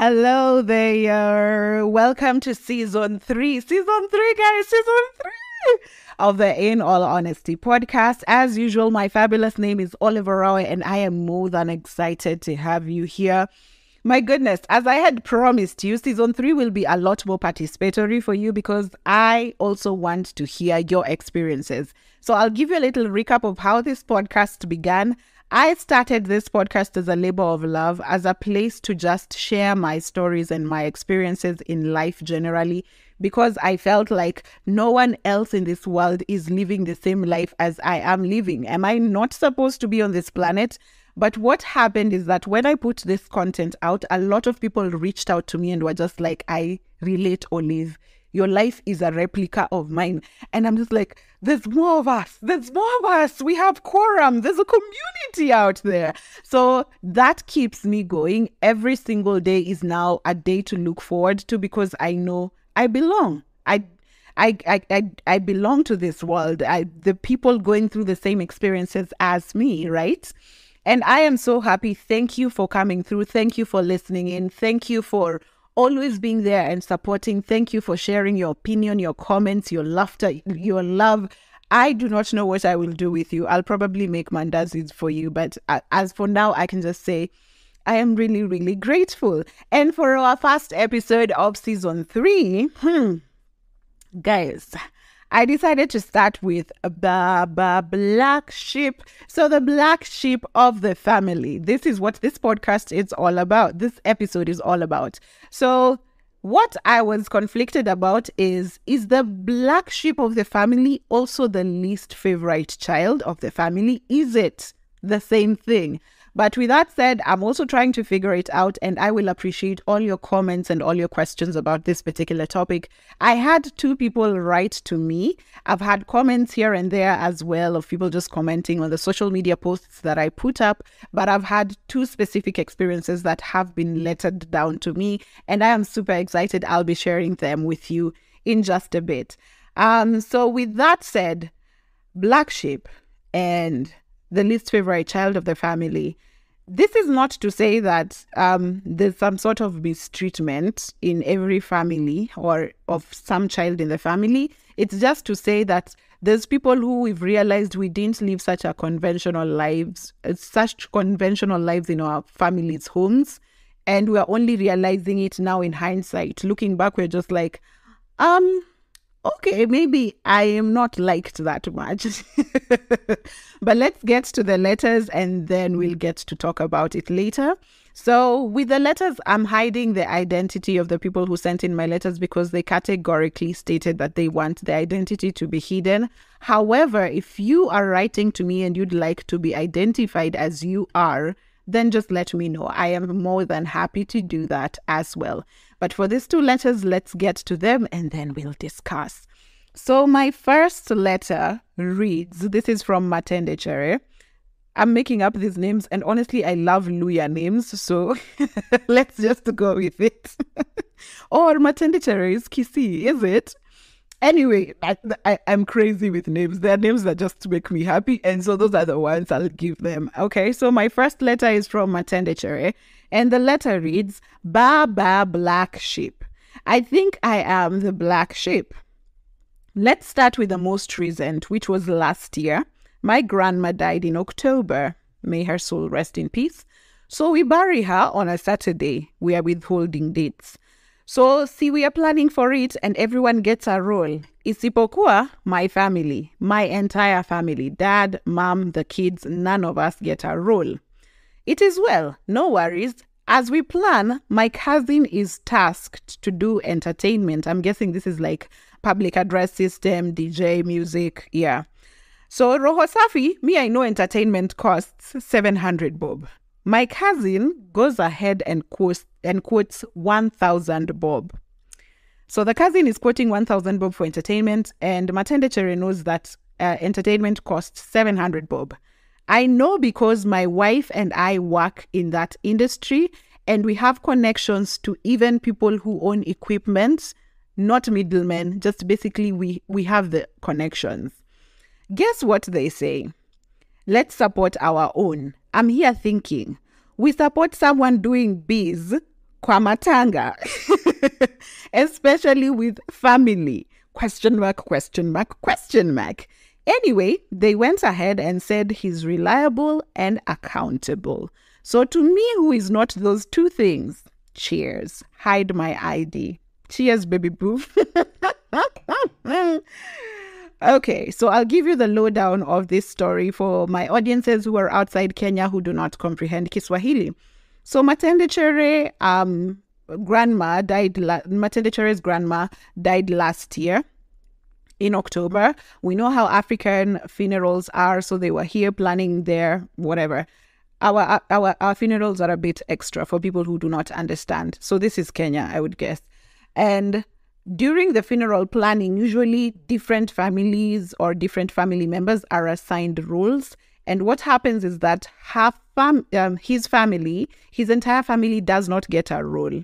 Hello there. Welcome to season three. Season three, guys. Season three of the In All Honesty podcast. As usual, my fabulous name is Olave Orawo, and I am more than excited to have you here. My goodness, as I had promised you, season three will be a lot more participatory for you because I also want to hear your experiences. So I'll give you a little recap of how this podcast began. I started this podcast as a labor of love, as a place to just share my stories and my experiences in life generally, because I felt like no one else in this world is living the same life as I am living. Am I not supposed to be on this planet? But what happened is that when I put this content out, a lot of people reached out to me and were just like, I relate, Olive your life is a replica of mine. And I'm just like, there's more of us. There's more of us. We have quorum. There's a community out there. So that keeps me going. Every single day is now a day to look forward to because I know I belong. I I, I, I, I belong to this world. I, the people going through the same experiences as me, right? And I am so happy. Thank you for coming through. Thank you for listening in. Thank you for always being there and supporting. Thank you for sharing your opinion, your comments, your laughter, your love. I do not know what I will do with you. I'll probably make mandazis for you, but as for now, I can just say I am really, really grateful. And for our first episode of season three, hmm, guys, I decided to start with a black sheep. So, the black sheep of the family. This is what this podcast is all about. This episode is all about. So, what I was conflicted about is is the black sheep of the family also the least favorite child of the family? Is it the same thing? But with that said, I'm also trying to figure it out, and I will appreciate all your comments and all your questions about this particular topic. I had two people write to me. I've had comments here and there as well of people just commenting on the social media posts that I put up, but I've had two specific experiences that have been lettered down to me, and I am super excited. I'll be sharing them with you in just a bit. Um, so, with that said, Black Sheep and the least favorite child of the family this is not to say that um, there's some sort of mistreatment in every family or of some child in the family. It's just to say that there's people who we've realized we didn't live such a conventional lives, uh, such conventional lives in our families' homes, and we're only realizing it now in hindsight. Looking back, we're just like, um, okay, maybe I am not liked that much. but let's get to the letters and then we'll get to talk about it later. So, with the letters, I'm hiding the identity of the people who sent in my letters because they categorically stated that they want the identity to be hidden. However, if you are writing to me and you'd like to be identified as you are, then just let me know. I am more than happy to do that as well. But for these two letters, let's get to them and then we'll discuss. So, my first letter reads this is from Matendechere. I'm making up these names, and honestly, I love Luhya names, so let's just go with it. or Matendechere is Kisii, is it? Anyway, I, I, am crazy with names. They're names that just make me happy, and so those are the ones I'll give them. Okay, so my first letter is from Matendechere, and the letter reads Ba Ba Black Sheep. I think I am the black sheep. Let's start with the most recent, which was last year. My grandma died in October. May her soul rest in peace. So we bury her on a Saturday. We are withholding dates. So see, we are planning for it and everyone gets a role. Isipokuwa, my family, my entire family, dad, mom, the kids, none of us get a role. It is well, no worries. As we plan, my cousin is tasked to do entertainment. I'm guessing this is like public address system, DJ, music, yeah. So Roho Safi, me I know entertainment costs 700 bob. My cousin goes ahead and quotes and quotes 1000 bob. So the cousin is quoting 1000 bob for entertainment and Matendechere knows that uh, entertainment costs 700 bob. I know because my wife and I work in that industry and we have connections to even people who own equipment, not middlemen, just basically we, we have the connections. Guess what they say? Let's support our own. I'm here thinking we support someone doing biz kwamatanga, especially with family. Question mark, question mark, question mark. Anyway, they went ahead and said he's reliable and accountable. So to me, who is not those two things, cheers. Hide my ID. Cheers, baby boo. okay, so I'll give you the lowdown of this story for my audiences who are outside Kenya who do not comprehend Kiswahili. So Matendechere, um, grandma died. La- Matendechere's grandma died last year in October. We know how African funerals are, so they were here planning their whatever. Our our our funerals are a bit extra for people who do not understand. So this is Kenya, I would guess. And during the funeral planning, usually different families or different family members are assigned roles. And what happens is that half fam- um, his family, his entire family does not get a role.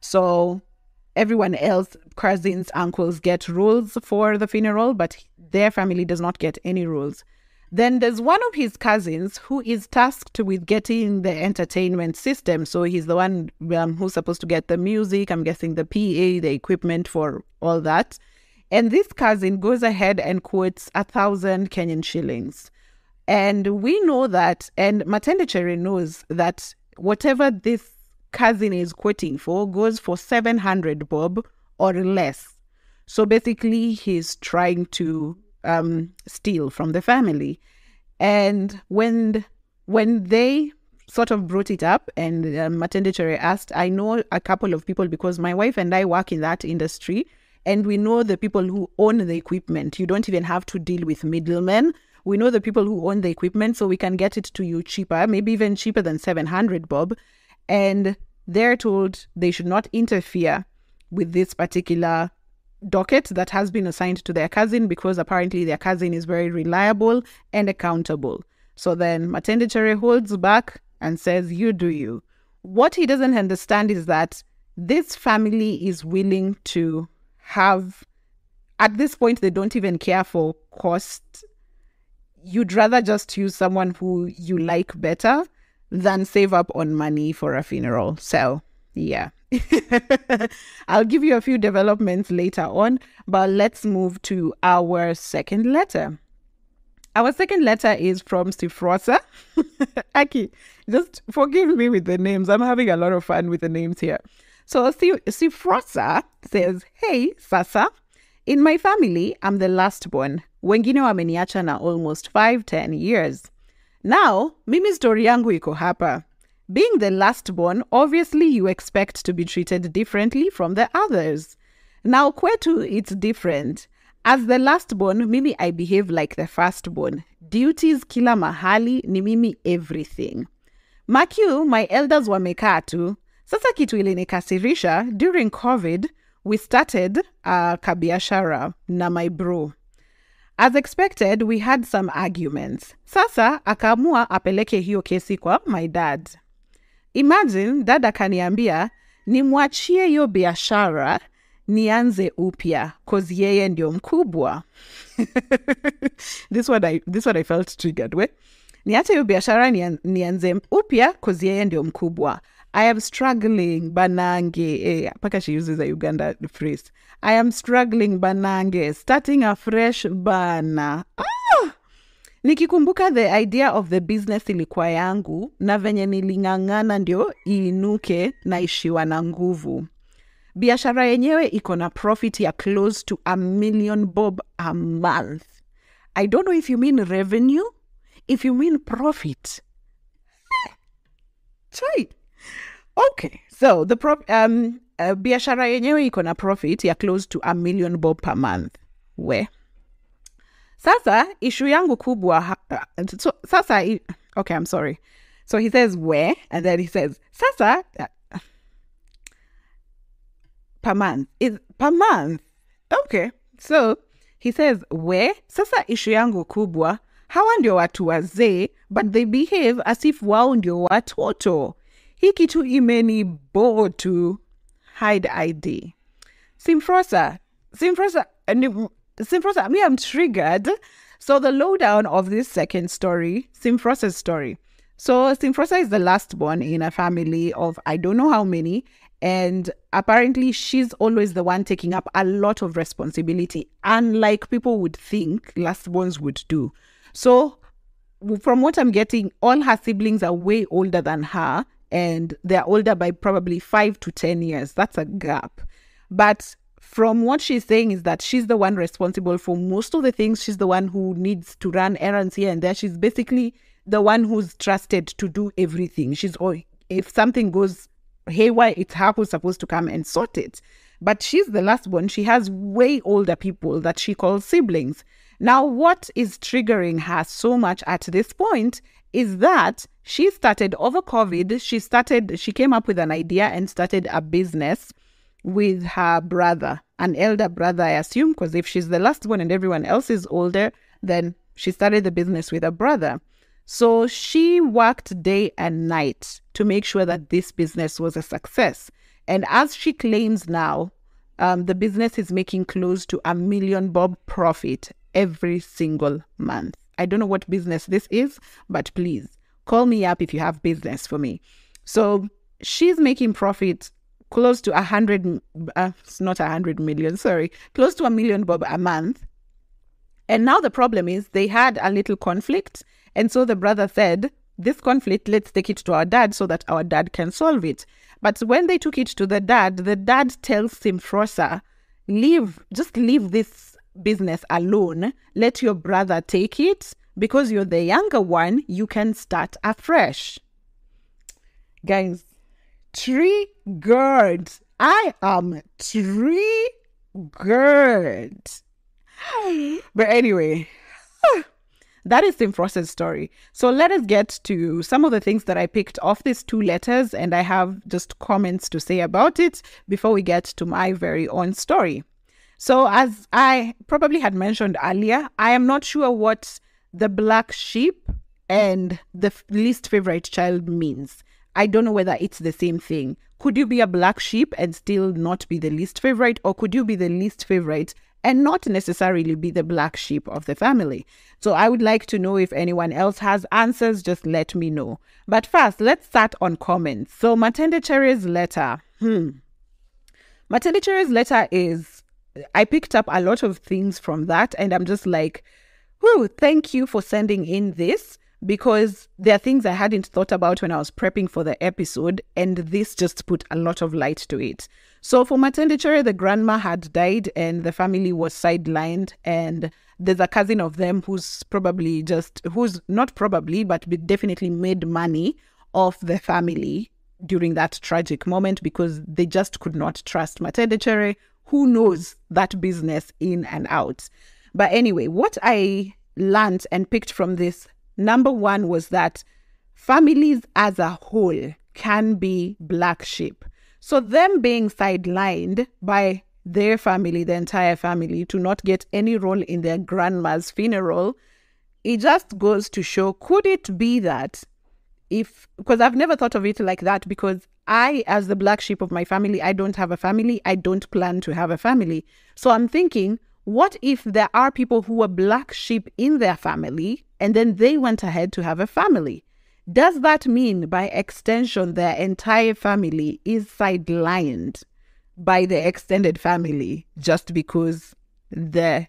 So everyone else, cousins, uncles, get rules for the funeral, but their family does not get any rules. Then there's one of his cousins who is tasked with getting the entertainment system. So he's the one um, who's supposed to get the music, I'm guessing the PA, the equipment for all that. And this cousin goes ahead and quotes a thousand Kenyan shillings. And we know that, and Matendechere knows that whatever this cousin is quoting for goes for 700 bob or less. So basically, he's trying to um, steal from the family. And when when they sort of brought it up, and um, Matendechere asked, I know a couple of people because my wife and I work in that industry, and we know the people who own the equipment. You don't even have to deal with middlemen. We know the people who own the equipment, so we can get it to you cheaper, maybe even cheaper than 700 bob and they're told they should not interfere with this particular docket that has been assigned to their cousin because apparently their cousin is very reliable and accountable. So then Matende holds back and says, You do you. What he doesn't understand is that this family is willing to have, at this point, they don't even care for cost. You'd rather just use someone who you like better than save up on money for a funeral. So, yeah. I'll give you a few developments later on, but let's move to our second letter. Our second letter is from Sifrosa. Aki, just forgive me with the names. I'm having a lot of fun with the names here. So Sifrosa says, Hey, Sasa, in my family, I'm the last born. Wengine wameniacha na almost five, ten years. Now, mimi story yangu iko hapa. Being the last born, obviously you expect to be treated differently from the others. Now, kwetu, it's different. As the last born, mimi I behave like the first born. Duties kila mahali ni mimi everything. Makiu, my elders wamekaa tu. Sasa kitu ilinikasirisha, during COVID, we started uh, kabiashara na my bro. As expected, we had some arguments. Sasa akaamua apeleke hiyo kesi kwa my dad. Imagine dad akaniambia nimwachie hiyo biashara nianze upya cause yeye ndio mkubwa. this one I, this one I felt triggered we. Niache hiyo biashara nian, nianze upya cause yeye ndio mkubwa. I am struggling banange. Eh, she uses a Uganda phrase. I am struggling banange, starting bana. Ah! Nikikumbuka the idea of the business ilikuwa yangu na venye niling'ang'ana ndio iinuke na ishiwa na nguvu. Biashara yenyewe iko na profit ya close to a million bob a month. I don't know if you mean revenue, if you mean profit. Chai. Okay, so the pro um uh, biashara yenyewe iko na profit ya close to a million bob per month. We sasa ishu yangu kubwa ha- uh, so, sasa i- okay, I'm sorry. So he says where, and then he says sasa uh, per month is per month. Okay, so he says where sasa ishu yangu kubwa hawa ndio watu wazee but they behave as if wao ndio watoto hii kitu imeni bo tu hide id simfrosa simfrosa simfrosa me i'm triggered so the lowdown of this second story simfrosa's story So Simfrosa is the last born in a family of I don't know how many. And apparently, she's always the one taking up a lot of responsibility, unlike people would think last lastborns would do. So, from what I'm getting, all her siblings are way older than her, and they're older by probably five to 10 years. That's a gap. But from what she's saying is that she's the one responsible for most of the things. She's the one who needs to run errands here and there. She's basically the one who's trusted to do everything. She's oh, if something goes haywire, it's her who's supposed to come and sort it. But she's the last one. She has way older people that she calls siblings. Now, what is triggering her so much at this point is that she started over COVID, she started, she came up with an idea and started a business with her brother, an elder brother, I assume, because if she's the last one and everyone else is older, then she started the business with her brother. So she worked day and night to make sure that this business was a success. And as she claims now, um, the business is making close to a million bob profit every single month. I don't know what business this is, but please call me up if you have business for me. So she's making profit close to a hundred, uh, it's not a hundred million, sorry, close to a million bob a month. And now the problem is they had a little conflict and so the brother said, This conflict, let's take it to our dad so that our dad can solve it. But when they took it to the dad, the dad tells Simfrosa, Leave, just leave this business alone. Let your brother take it. Because you're the younger one, you can start afresh. Guys, triggered. I am triggered. But anyway, that is Simfrosa's story. So let us get to some of the things that I picked off these two letters, and I have just comments to say about it before we get to my very own story. So, as I probably had mentioned earlier, I am not sure what the black sheep and the least favorite child means. I don't know whether it's the same thing. Could you be a black sheep and still not be the least favorite, or could you be the least favorite and not necessarily be the black sheep of the family. So I would like to know if anyone else has answers, just let me know. But first, let's start on comments. So Matendechere's letter. Hmm. Matendechere's letter is, I picked up a lot of things from that and I'm just like, whew, thank you for sending in this because there are things I hadn't thought about when I was prepping for the episode, and this just put a lot of light to it. So, for Matendechere, the grandma had died, and the family was sidelined, and there's a cousin of them who's probably just, who's not probably, but definitely made money off the family during that tragic moment because they just could not trust Matendechere, who knows that business in and out. But anyway, what I learned and picked from this Number one was that families as a whole can be black sheep. So, them being sidelined by their family, the entire family, to not get any role in their grandma's funeral, it just goes to show could it be that if, because I've never thought of it like that, because I, as the black sheep of my family, I don't have a family, I don't plan to have a family. So, I'm thinking, what if there are people who are black sheep in their family and then they went ahead to have a family? Does that mean, by extension, their entire family is sidelined by the extended family just because the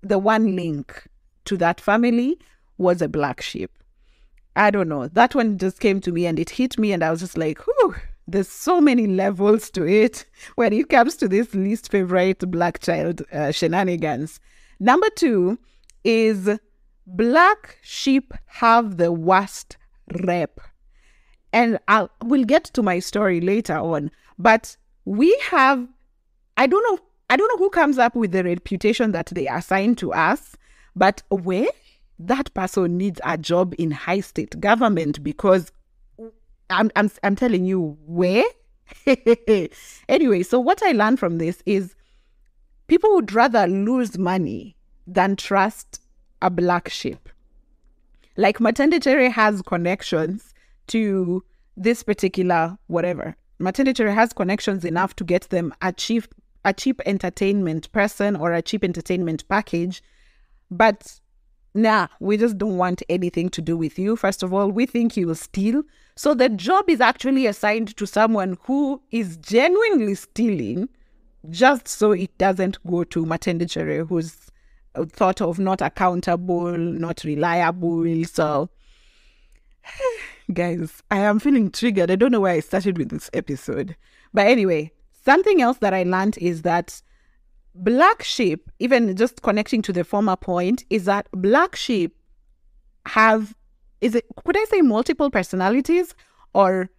the one link to that family was a black sheep? I don't know. That one just came to me and it hit me, and I was just like, whew, there's so many levels to it when it comes to this least favorite black child uh, shenanigans. Number two is black sheep have the worst rep. And I'll we'll get to my story later on, but we have I don't know I don't know who comes up with the reputation that they assign to us, but where that person needs a job in high state government because I'm I'm I'm telling you where. anyway, so what I learned from this is people would rather lose money than trust a black sheep. Like Matendechere has connections to this particular whatever. Matendechere has connections enough to get them a cheap a cheap entertainment person or a cheap entertainment package, but nah, we just don't want anything to do with you. First of all, we think you will steal. So the job is actually assigned to someone who is genuinely stealing just so it doesn't go to Matendechere, who's uh, thought of not accountable, not reliable. So, guys, I am feeling triggered. I don't know why I started with this episode. But anyway, something else that I learned is that black sheep, even just connecting to the former point, is that black sheep have, is it, could I say multiple personalities or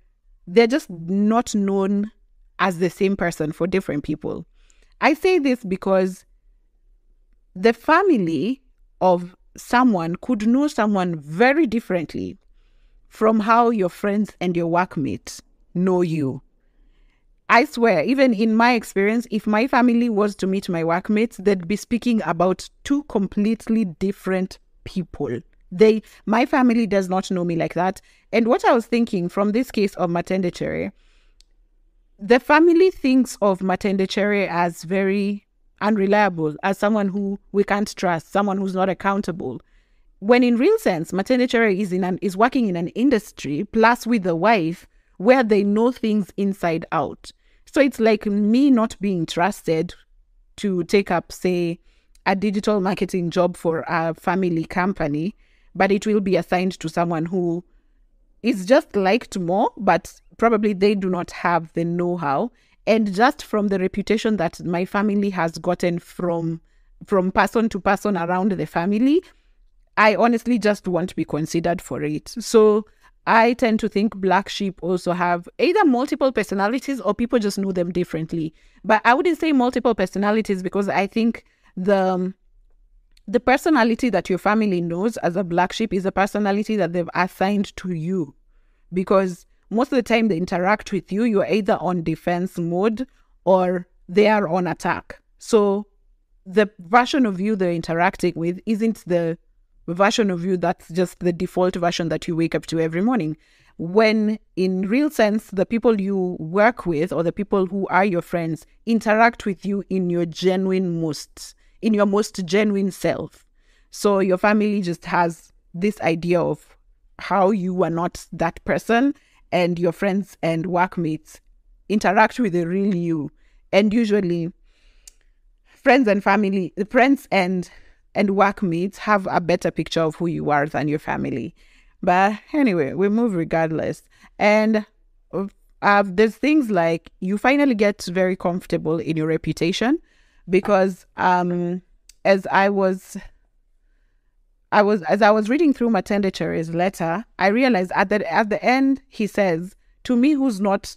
they're just not known as the same person for different people? I say this because the family of someone could know someone very differently from how your friends and your workmates know you. I swear, even in my experience, if my family was to meet my workmates, they'd be speaking about two completely different people. They, my family does not know me like that. And what I was thinking from this case of Matendechere, the family thinks of Matendechere as very unreliable, as someone who we can't trust, someone who's not accountable. When in real sense, Matendechere is in is working in an industry plus with a wife where they know things inside out. So it's like me not being trusted to take up, say, a digital marketing job for a family company, but it will be assigned to someone who is just liked more, but probably they do not have the know how. And just from the reputation that my family has gotten from from person to person around the family, I honestly just won't be considered for it. So I tend to think black sheep also have either multiple personalities or people just know them differently. But I wouldn't say multiple personalities because I think the um, the personality that your family knows as a black sheep is a personality that they've assigned to you. Because most of the time they interact with you, you're either on defense mode or they are on attack. So the version of you they're interacting with isn't the version of you that's just the default version that you wake up to every morning. When in real sense, the people you work with or the people who are your friends interact with you in your genuine most, in your most genuine self. So your family just has this idea of how you are not that person and your friends and workmates interact with the real you. And usually friends and family, the friends and and workmates have a better picture of who you are than your family. But anyway, we move regardless. And uh, there's things like you finally get very comfortable in your reputation because um, as I was I was as I was reading through Matendechere's letter, I realized at the at the end he says, "To me, who's not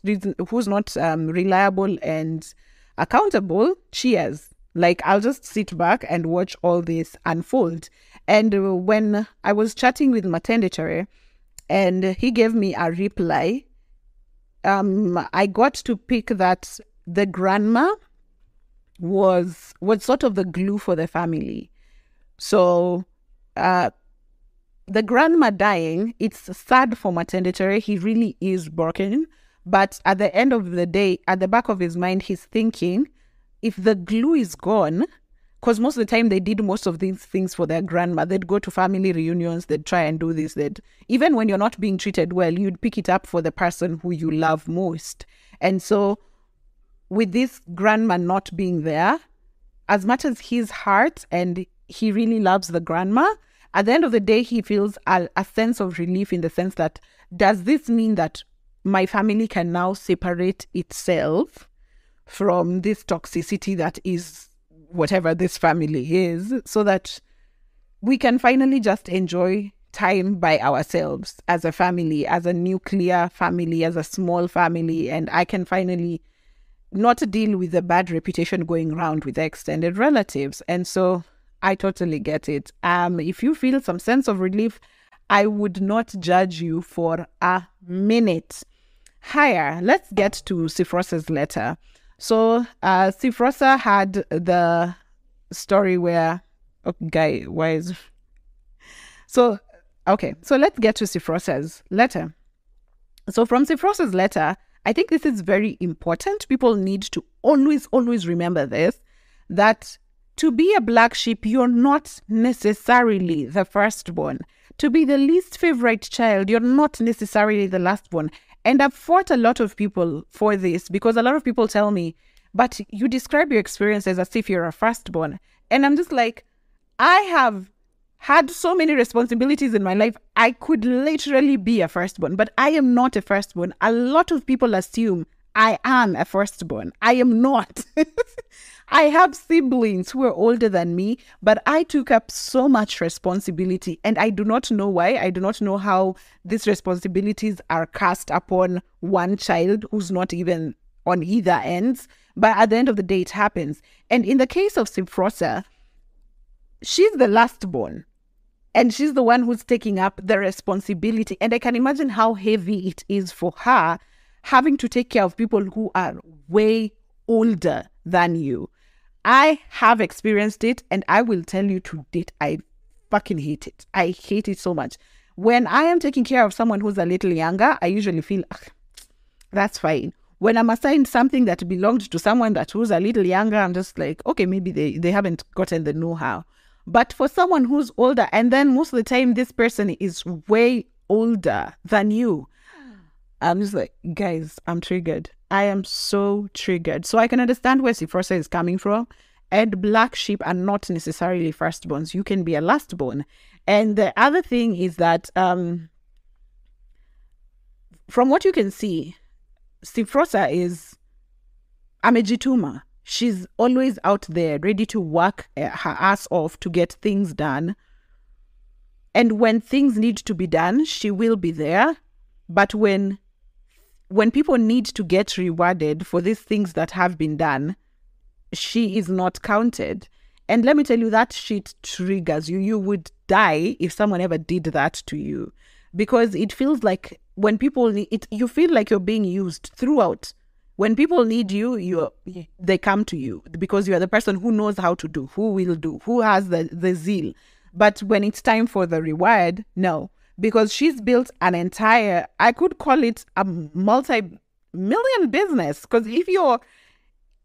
who's not um, reliable and accountable, cheers." Like I'll just sit back and watch all this unfold. And uh, when I was chatting with Matendechere, and he gave me a reply, um, I got to pick that the grandma was was sort of the glue for the family. So uh, the grandma dying, it's sad for Matendechere. He really is broken. But at the end of the day, at the back of his mind, he's thinking, if the glue is gone, because most of the time they did most of these things for their grandma. They'd go to family reunions, they'd try and do this. That even when you're not being treated well, you'd pick it up for the person who you love most. And so, with this grandma not being there, as much as his heart and he really loves the grandma. At the end of the day, he feels a, a sense of relief in the sense that does this mean that my family can now separate itself from this toxicity that is whatever this family is so that we can finally just enjoy time by ourselves as a family, as a nuclear family, as a small family, and I can finally not deal with the bad reputation going around with extended relatives. And so I totally get it. Um, if you feel some sense of relief, I would not judge you for a minute. Higher, let's get to Sifrosa's letter. So, uh, had the story where, oh, guy, why is. So, okay, so let's get to Sifrosa's letter. So, from Sifrosa's letter, I think this is very important. People need to always, always remember this that to be a black sheep, you're not necessarily the firstborn. To be the least favorite child, you're not necessarily the lastborn. And I've fought a lot of people for this because a lot of people tell me, but you describe your experiences as if you're a firstborn. And I'm just like, I have had so many responsibilities in my life. I could literally be a firstborn, but I am not a firstborn. A lot of people assume I am a firstborn. I am not. I have siblings who are older than me, but I took up so much responsibility and I do not know why. I do not know how these responsibilities are cast upon one child who's not even on either ends. But at the end of the day, it happens. And in the case of Simfrosa, she's the last born. And she's the one who's taking up the responsibility. And I can imagine how heavy it is for her having to take care of people who are way older than you. I have experienced it and I will tell you to date, I fucking hate it. I hate it so much. When I am taking care of someone who's a little younger, I usually feel that's fine. When I'm assigned something that belonged to someone that was a little younger, I'm just like, okay, maybe they, they haven't gotten the know how. But for someone who's older, and then most of the time this person is way older than you, I'm just like, guys, I'm triggered. I am so triggered. So I can understand where Simfrosa is coming from. And black sheep are not necessarily firstborns. You can be a lastborn. And the other thing is that um, from what you can see, Simfrosa is a Amejituma. She's always out there ready to work uh, her ass off to get things done. And when things need to be done, she will be there. But when when people need to get rewarded for these things that have been done, she is not counted. And let me tell you, that shit triggers you. You would die if someone ever did that to you because it feels like when people it, you feel like you're being used throughout. When people need you, you they come to you because you are the person who knows how to do, who will do, who has the, the zeal. But when it's time for the reward, no because she's built an entire, I could call it a multi million business. Because if you're,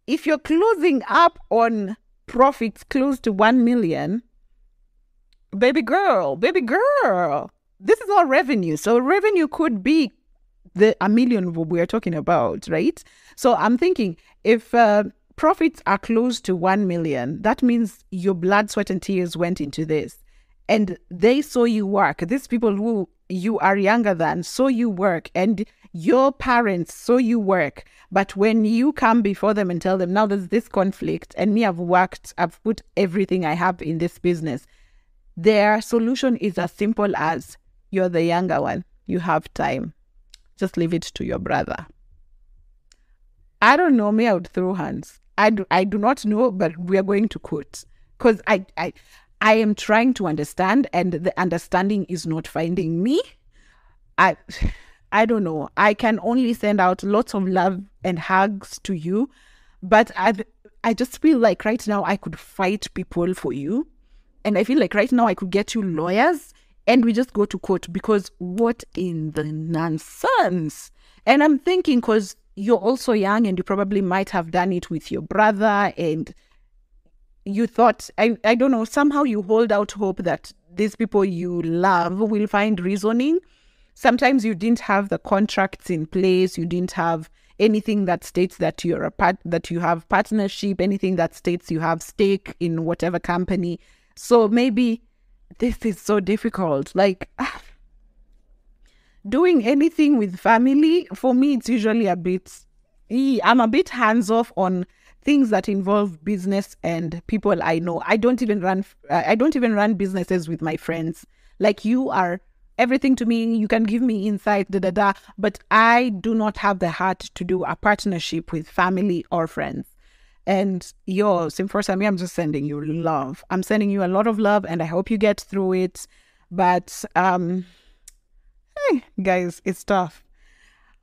if you're closing up on profits close to 1 million, baby girl, baby girl, this is all revenue. So revenue could be the a million we're talking about, right? So I'm thinking if uh, profits are close to 1 million, that means your blood, sweat, and tears went into this and they saw you work. These people who you are younger than saw you work, and your parents saw you work. But when you come before them and tell them, now there's this conflict, and me, I've worked, I've put everything I have in this business, their solution is as simple as you're the younger one, you have time. Just leave it to your brother. I don't know, me, I would throw hands. I do, I do not know, but we are going to quote. Because I, I, I am trying to understand, and the understanding is not finding me. I, I don't know. I can only send out lots of love and hugs to you, but I, I just feel like right now I could fight people for you, and I feel like right now I could get you lawyers, and we just go to court because what in the nonsense? And I'm thinking because you're also young and you probably might have done it with your brother and you thought I, I don't know somehow you hold out hope that these people you love will find reasoning. Sometimes you didn't have the contracts in place you didn't have anything that states that you're a part that you have partnership anything that states you have stake in whatever company. So maybe this is so difficult. Like doing anything with family for me it's usually a bit i'm a bit hands off on things that involve business and people I know. I don't even run I don't even run businesses with my friends. Like you are everything to me. You can give me insight, da da da. But I do not have the heart to do a partnership with family or friends. And yo, Simfrosa, me, I'm just sending you love. I'm sending you a lot of love, and I hope you get through it. But um, hey, guys, it's tough.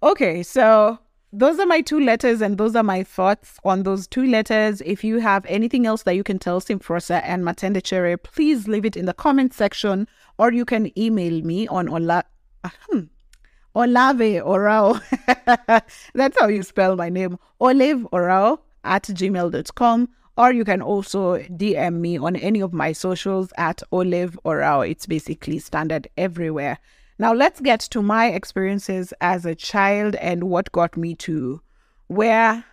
Okay, so those are my two letters and those are my thoughts on those two letters. If you have anything else that you can tell Simfrosa and Matendechere, please leave it in the comment section or you can email me on Ola, Olave Orawo. That's how you spell my name. Olive Orawo at gmail.com or you can also DM me on any of my socials at Olive Orawo. It's basically standard everywhere. Now, let's get to my experiences as a child and what got me to where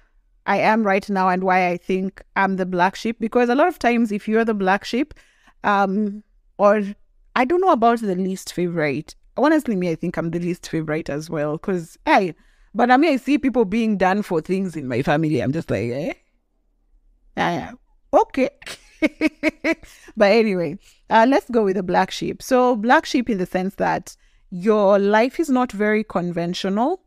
I am right now and why I think I'm the black sheep. Because a lot of times, if you're the black sheep, um, or I don't know about the least favorite. Honestly, me, I think I'm the least favorite as well. Because, hey, but I mean, I see people being done for things in my family. I'm just like, eh? Uh, okay. but anyway, uh, let's go with the black sheep. So, black sheep in the sense that your life is not very conventional.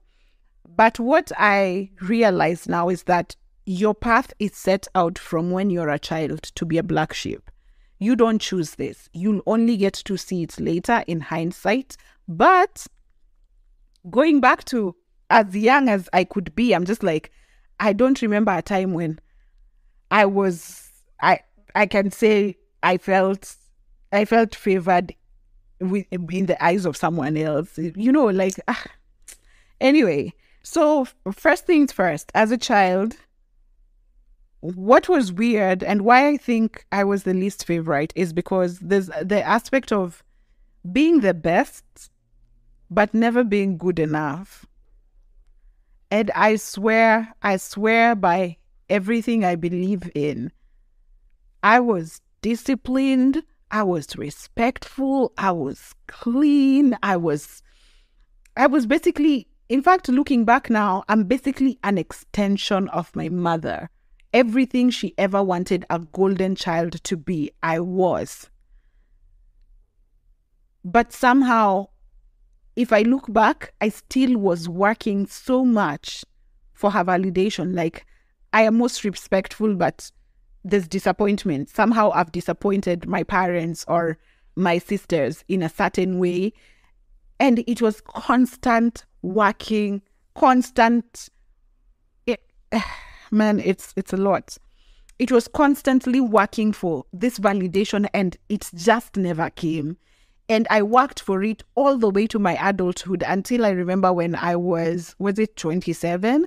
But what I realize now is that your path is set out from when you're a child to be a black sheep. You don't choose this. You'll only get to see it later in hindsight. But going back to as young as I could be, I'm just like, I don't remember a time when I was I I can say I felt I felt favored with in the eyes of someone else. You know, like ah. anyway. So first things first, as a child, what was weird and why I think I was the least favorite is because there's the aspect of being the best, but never being good enough. And I swear, I swear by everything I believe in. I was disciplined, I was respectful, I was clean, I was I was basically in fact looking back now, I'm basically an extension of my mother. Everything she ever wanted a golden child to be, I was. But somehow if I look back, I still was working so much for her validation. Like I am most respectful, but there's disappointment. Somehow I've disappointed my parents or my sisters in a certain way. And it was constant working, constant. It, man, it's it's a lot. It was constantly working for this validation, and it just never came. And I worked for it all the way to my adulthood until I remember when I was was it 27?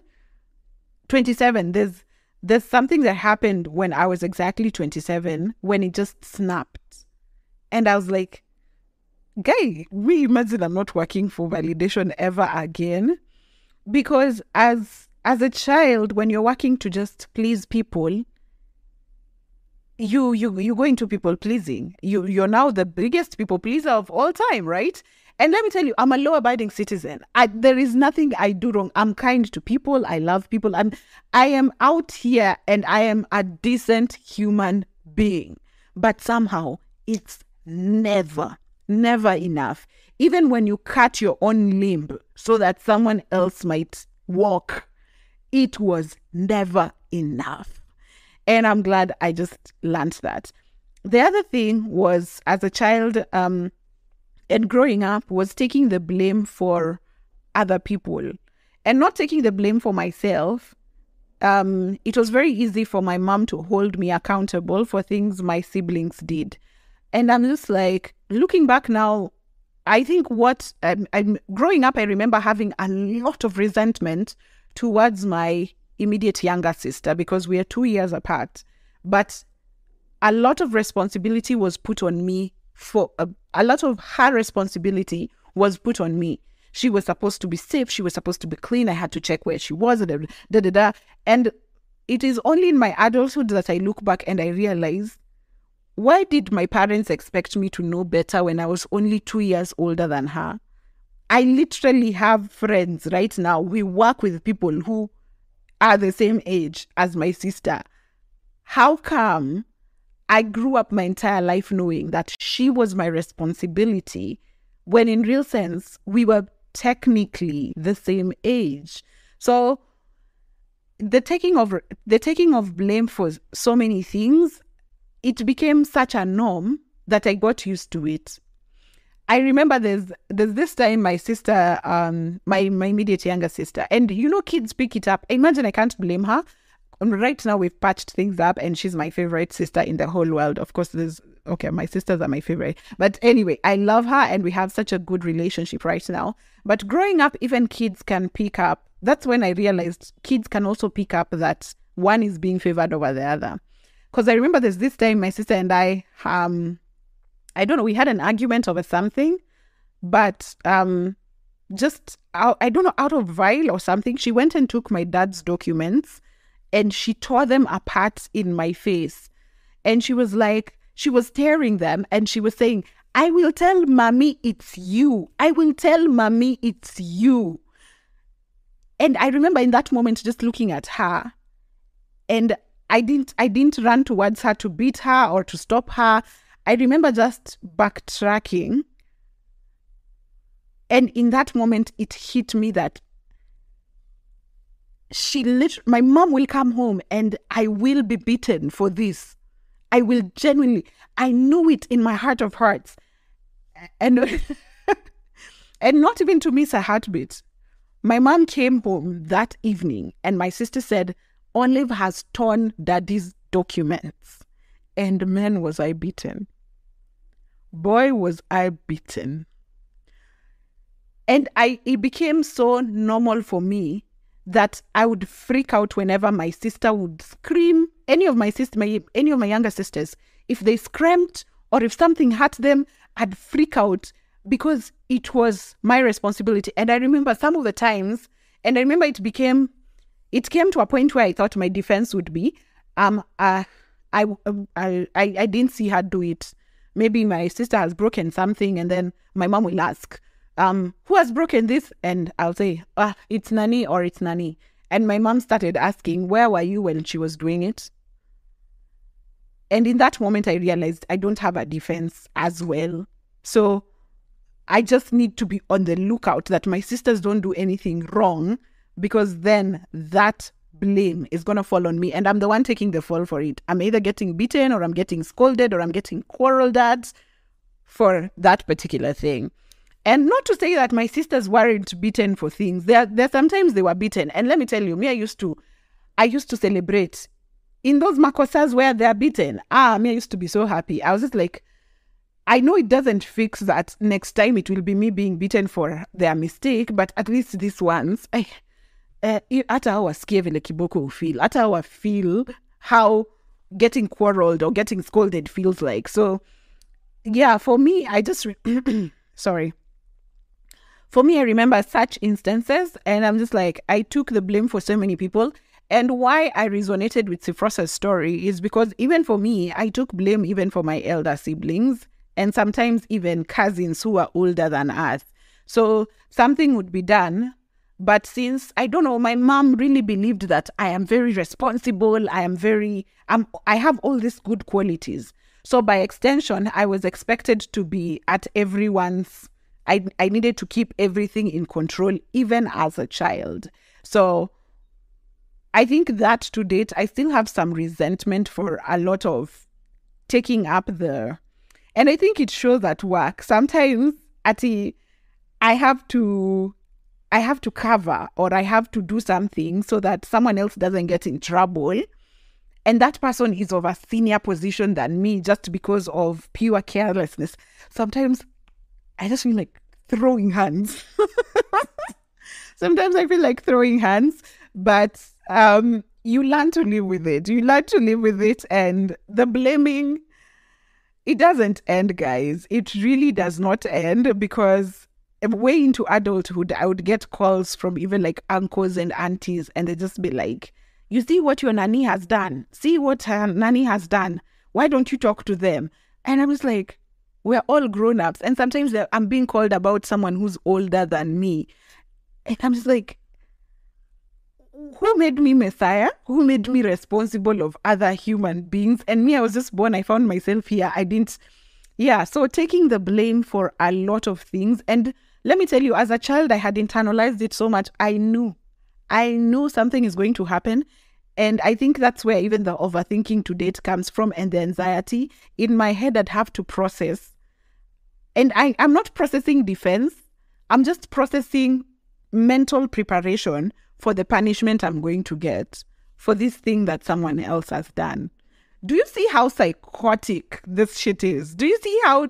27 there's there's something that happened when I was exactly 27 when it just snapped. And I was like, guy, we imagine I'm not working for validation ever again. Because as as a child, when you're working to just please people, you you you go into people pleasing. You you're now the biggest people pleaser of all time, right? And let me tell you, I'm a law abiding citizen. I, there is nothing I do wrong. I'm kind to people. I love people. I'm, I am out here and I am a decent human being. But somehow it's never, never enough. Even when you cut your own limb so that someone else might walk, it was never enough. And I'm glad I just learned that. The other thing was as a child, um, and growing up was taking the blame for other people and not taking the blame for myself. Um, it was very easy for my mom to hold me accountable for things my siblings did. And I'm just like, looking back now, I think what I'm growing up, I remember having a lot of resentment towards my immediate younger sister because we are two years apart. But a lot of responsibility was put on me for a, a lot of her responsibility was put on me. She was supposed to be safe. She was supposed to be clean. I had to check where she was. Da, da, da, da. And it is only in my adulthood that I look back and I realize why did my parents expect me to know better when I was only two years older than her? I literally have friends right now. We work with people who are the same age as my sister. How come I grew up my entire life knowing that she was my responsibility when in real sense we were technically the same age. So the taking of the taking of blame for so many things, it became such a norm that I got used to it. I remember there's there's this time my sister, um, my my immediate younger sister, and you know kids pick it up. Imagine I can't blame her. Right now we've patched things up and she's my favorite sister in the whole world. Of course there's okay my sisters are my favorite. But anyway i love her and we have such a good relationship right now. But growing up even kids can pick up. That's when i realized kids can also pick up that one is being favored over the other. Because I remember there's this time my sister and I, um, I don't know, we had an argument over something, but um, just out, I don't know, out of vile or something, she went and took my dad's documents and she tore them apart in my face. And she was like, she was tearing them and she was saying, I will tell mommy it's you. I will tell mommy it's you. And I remember in that moment just looking at her and I didn't I didn't run towards her to beat her or to stop her. I remember just backtracking. And in that moment it hit me that she lit my mom will come home and I will be beaten for this. I will genuinely I knew it in my heart of hearts. And and not even to miss a heartbeat. My mom came home that evening and my sister said, Olive has torn daddy's documents. And man, was I beaten. Boy, was I beaten. And I it became so normal for me that I would freak out whenever my sister would scream. Any of my sister, my, any of my younger sisters, if they screamed or if something hurt them, I'd freak out because it was my responsibility. And I remember some of the times, and I remember it became it came to a point where I thought my defense would be, um, uh, I, um, I, I, I didn't see her do it. Maybe my sister has broken something, and then my mom will ask, um, who has broken this? And I'll say, ah, it's Nani or it's Nani. And my mom started asking, where were you when she was doing it? And in that moment, I realized I don't have a defense as well. So I just need to be on the lookout that my sisters don't do anything wrong because then that blame is going to fall on me and I'm the one taking the fall for it. I'm either getting beaten or I'm getting scolded or I'm getting quarreled at for that particular thing. And not to say that my sisters weren't beaten for things. There, there sometimes they were beaten. And let me tell you, me, I used to, I used to celebrate in those makosas where they're beaten. Ah, me, I used to be so happy. I was just like, I know it doesn't fix that next time it will be me being beaten for their mistake, but at least this once, I, uh, hata hawasikie vile kiboko ufeel hata hawa feel how getting quarreled or getting scolded feels like. So yeah for me i just re- sorry. For me i remember such instances and i'm just like i took the blame for so many people. And why i resonated with Sifrosa's story is because even for me i took blame even for my elder siblings and sometimes even cousins who are older than us. So something would be done but since I don't know, my mom really believed that I am very responsible, I am very, I'm, I have all these good qualities. So by extension, I was expected to be at everyone's. I I needed to keep everything in control, even as a child. So I think that to date, I still have some resentment for a lot of taking up the, and I think it shows at work. Sometimes, at I have to I have to cover or I have to do something so that someone else doesn't get in trouble. And that person is of a senior position than me just because of pure carelessness. Sometimes I just feel like throwing hands. Sometimes I feel like throwing hands, but um, you learn to live with it. You learn to live with it, and the blaming, it doesn't end, guys. It really does not end because way into adulthood, I would get calls from even like uncles and aunties, and they'd just be like, You see what your nanny has done? See what her nanny has done? Why don't you talk to them? And I was like, We're all grown ups. And sometimes I'm being called about someone who's older than me. And I'm just like, who made me Messiah? Who made me responsible of other human beings? And me, I was just born. I found myself here. I didn't, yeah. So taking the blame for a lot of things. And let me tell you, as a child, I had internalized it so much. I knew, I knew something is going to happen. And I think that's where even the overthinking to date comes from and the anxiety. In my head, I'd have to process. And I, I'm not processing defense, I'm just processing mental preparation for the punishment I'm going to get for this thing that someone else has done. Do you see how psychotic this shit is? Do you see how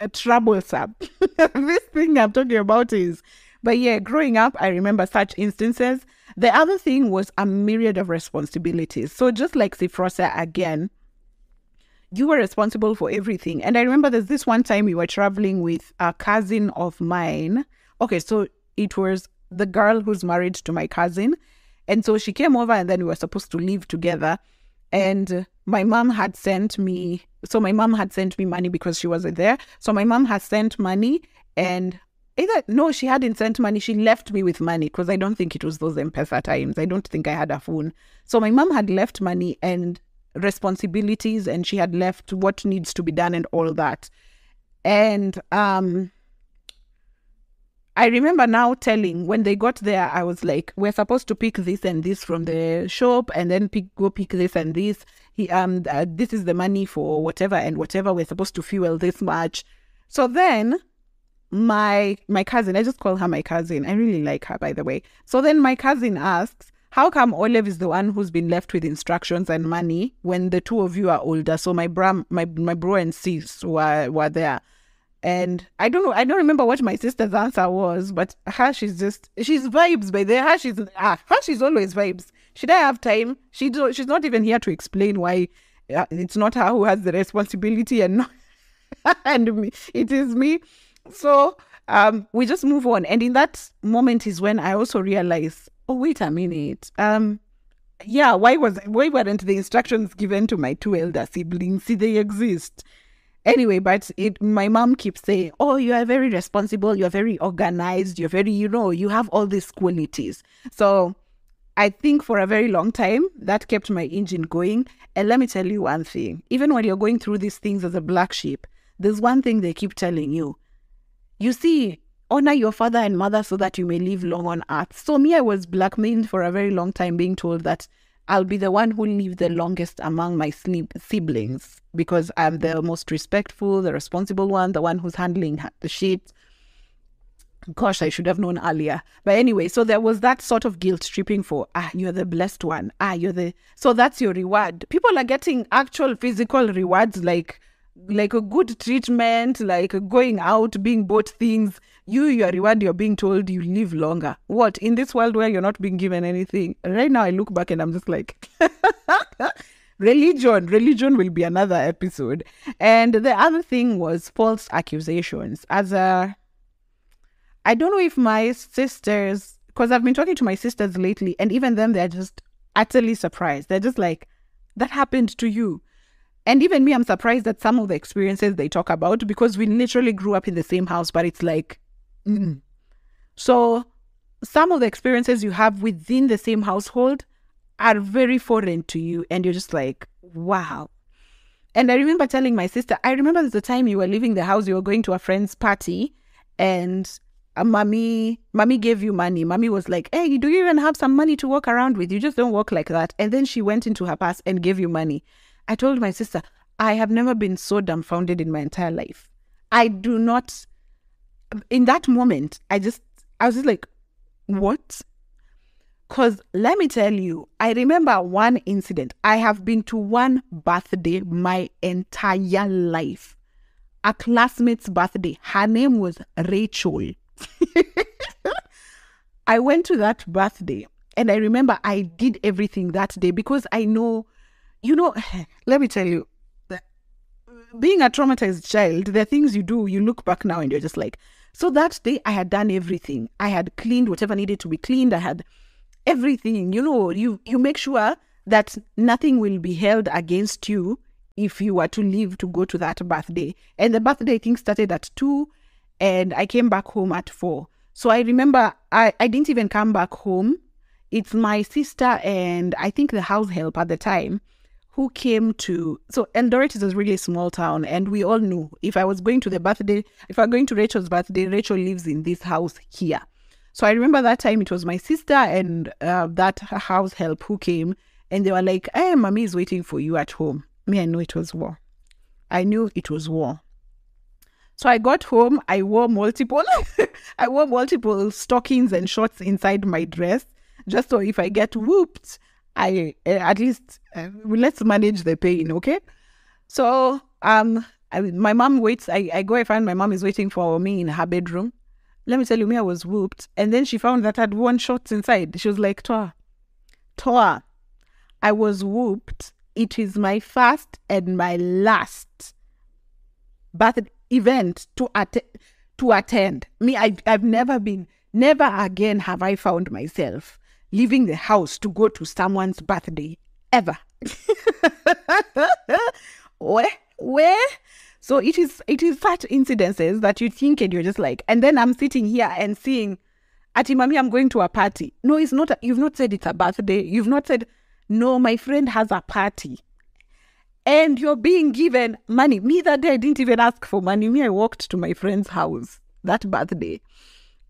uh, troublesome. this thing I'm talking about is, but yeah, growing up, I remember such instances. The other thing was a myriad of responsibilities. So just like Sifrosa again, you were responsible for everything. And I remember there's this one time we were traveling with a cousin of mine. Okay, so it was the girl who's married to my cousin. And so she came over and then we were supposed to live together. And my mom had sent me, so my mom had sent me money because she wasn't there. So my mom had sent money and either, no, she hadn't sent money. She left me with money because I don't think it was those M-Pesa times. I don't think I had a phone. So my mom had left money and responsibilities and she had left what needs to be done and all that. And um I remember now telling when they got there, I was like, "We're supposed to pick this and this from the shop, and then pick go pick this and this. He um, uh, this is the money for whatever and whatever. We're supposed to fuel this much." So then, my my cousin, I just call her my cousin. I really like her, by the way. So then my cousin asks, "How come Olive is the one who's been left with instructions and money when the two of you are older?" So my bro, my my bro and sis were were there. And I don't know, I don't remember what my sister's answer was, but her, she's just, she's vibes by there. Her, she's, ah, her, she's always vibes. Should I have time? She do, she's not even here to explain why uh, it's not her who has the responsibility and not, and me, it is me. So um, we just move on. And in that moment is when I also realize, oh, wait a minute. Um, yeah, why was why weren't the instructions given to my two elder siblings? See, they exist. Anyway, but it, my mom keeps saying, "Oh, you are very responsible. You're very organized. You're very, you know, you have all these qualities." So, I think for a very long time that kept my engine going. And let me tell you one thing: even when you're going through these things as a black sheep, there's one thing they keep telling you. You see, honor your father and mother so that you may live long on earth. So me, I was blackmailed for a very long time, being told that I'll be the one who live the longest among my siblings because I'm the most respectful, the responsible one, the one who's handling the shit. Gosh, I should have known earlier. But anyway, so there was that sort of guilt tripping for, ah, you're the blessed one. Ah, you're the. So that's your reward. People are getting actual physical rewards like like a good treatment, like going out, being bought things. You, your reward, you're being told you live longer. What in this world where you're not being given anything? Right now, I look back and I'm just like, religion. Religion will be another episode. And the other thing was false accusations. As a, I don't know if my sisters, because I've been talking to my sisters lately, and even them, they're just utterly surprised. They're just like, that happened to you and even me, I'm surprised at some of the experiences they talk about because we literally grew up in the same house, but it's like, mm. so some of the experiences you have within the same household are very foreign to you. And you're just like, wow. And I remember telling my sister, I remember a time you were leaving the house, you were going to a friend's party, and a mommy, mommy gave you money. Mommy was like, hey, do you even have some money to walk around with? You just don't walk like that. And then she went into her purse and gave you money. I told my sister, I have never been so dumbfounded in my entire life. I do not, in that moment, I just, I was just like, what? Because let me tell you, I remember one incident. I have been to one birthday my entire life. A classmate's birthday. Her name was Rachel. I went to that birthday and I remember I did everything that day because I know you know, let me tell you, being a traumatized child, the things you do, you look back now and you're just like, so that day I had done everything. I had cleaned whatever needed to be cleaned. I had everything. You know, you you make sure that nothing will be held against you if you were to leave to go to that birthday. And the birthday thing started at two, and I came back home at four. So I remember I, I didn't even come back home. It's my sister and I think the house help at the time who came to so Eldoret is a really small town, and we all knew if I was going to the birthday, if I'm going to Rachel's birthday, Rachel lives in this house here. So I remember that time it was my sister and uh, that house help who came, and they were like, "Hey, mommy is waiting for you at home." Me, I knew it was war. I knew it was war. So I got home. I wore multiple. I wore multiple stockings and shorts inside my dress, just so if I get whooped, I uh, at least uh, let's manage the pain, okay? So um, I, my mom waits. I, I go. I find my mom is waiting for me in her bedroom. let me tell you, me, I was whooped. And then she found that I had one shot inside. She was like, Toa, Toa, I was whooped. It is my first and my last birth event to attend to attend. Me, I, I've never been, never again have I found myself leaving the house to go to someone's birthday ever. where, where? So it is, it is such incidences that you think and you're just like, and then I'm sitting here and seeing, Ati mommy, I'm going to a party. No, it's not. A, you've not said it's a birthday. You've not said, no, my friend has a party and you're being given money. Me that day, I didn't even ask for money. Me, I walked to my friend's house that birthday.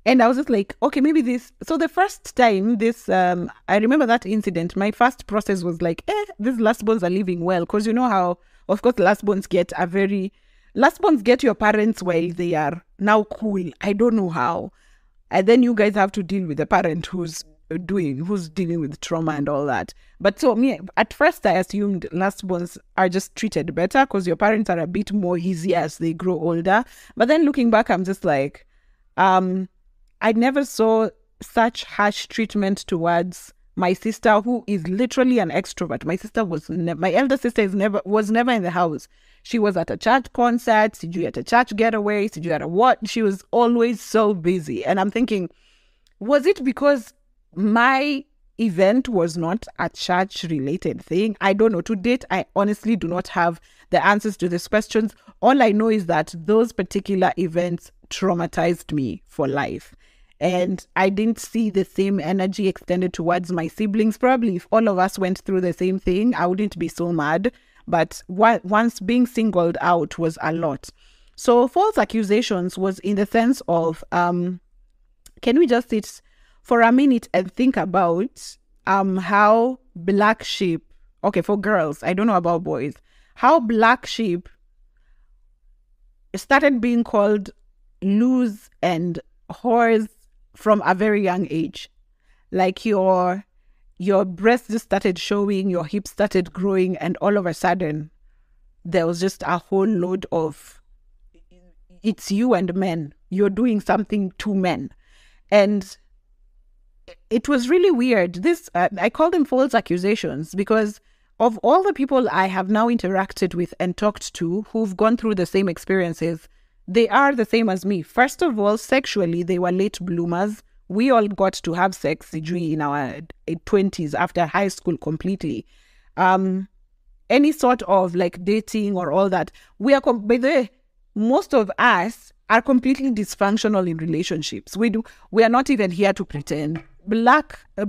And I was just like, okay, maybe this. So the first time this, um, I remember that incident. My first process was like, eh, these last bones are living well. Because you know how, of course, last bones get a very, last bones get your parents while they are now cool. I don't know how. And then you guys have to deal with the parent who's doing, who's dealing with trauma and all that. But so me, at first I assumed last ones are just treated better because your parents are a bit more easy as they grow older. But then looking back, I'm just like, um, I never saw such harsh treatment towards my sister who is literally an extrovert my sister was ne- my elder sister is never was never in the house she was at a church concert she at a church getaway she at a what she was always so busy and i'm thinking was it because my event was not a church related thing. I don't know. To date, I honestly do not have the answers to these questions. All I know is that those particular events traumatized me for life. And I didn't see the same energy extended towards my siblings. Probably if all of us went through the same thing, I wouldn't be so mad. But once being singled out was a lot. So false accusations was in the sense of um, can we just sit for a minute and think about um how black sheep okay for girls i don't know about boys how black sheep started being called loose and whores from a very young age. Like your your breasts just started showing your hips started growing and all of a sudden there was just a whole load of it's you and men. You're doing something to men. And it was really weird. This uh, I call them false accusations because of all the people I have now interacted with and talked to who've gone through the same experiences, they are the same as me. First of all, sexually, they were late bloomers. We all got to have sex in our 20s after high school completely. Um, any sort of like dating or all that, we are, by the way, most of us are completely dysfunctional in relationships. We do. We are not even here to pretend black uh,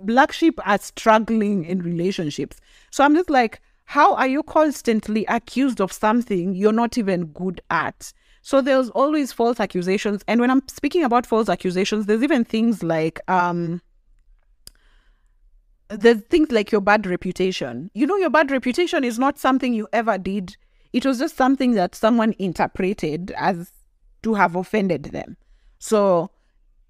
black sheep are struggling in relationships. So I'm just like, how are you constantly accused of something you're not even good at? So there's always false accusations. And when I'm speaking about false accusations, there's even things like um there's things like your bad reputation. You know, your bad reputation is not something you ever did. It was just something that someone interpreted as to have offended them. So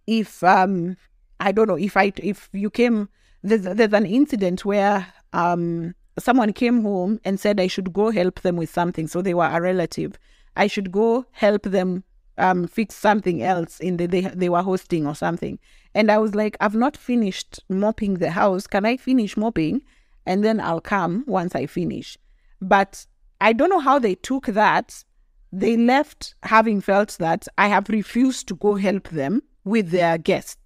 if um I don't know if I if you came there's there's an incident where um someone came home and said I should go help them with something. So they were a relative. I should go help them um fix something else in the they they were hosting or something. And I was like, I've not finished mopping the house. Can I finish mopping? And then I'll come once I finish. But I don't know how they took that. They left having felt that I have refused to go help them with their guests.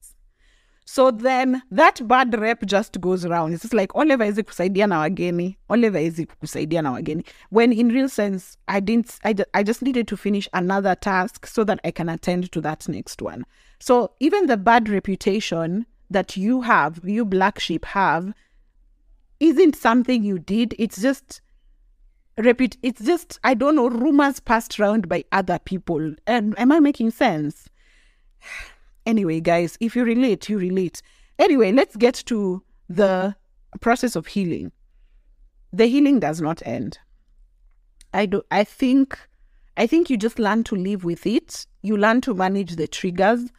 So then that bad rep just goes around. It's just like Oliver is kusaidia na wageni, Oliver is kusaidia na wageni. When in real sense, I didn't. I, I just needed to finish another task so that I can attend to that next one. So even the bad reputation that you have, you black sheep have, isn't something you did. It's just repeat. It's just I don't know rumors passed around by other people. And am I making sense? Anyway, guys, if you relate, you relate. Anyway, let's get to the process of healing. The healing does not end. I do I think I think you just learn to live with it. You learn to manage the triggers,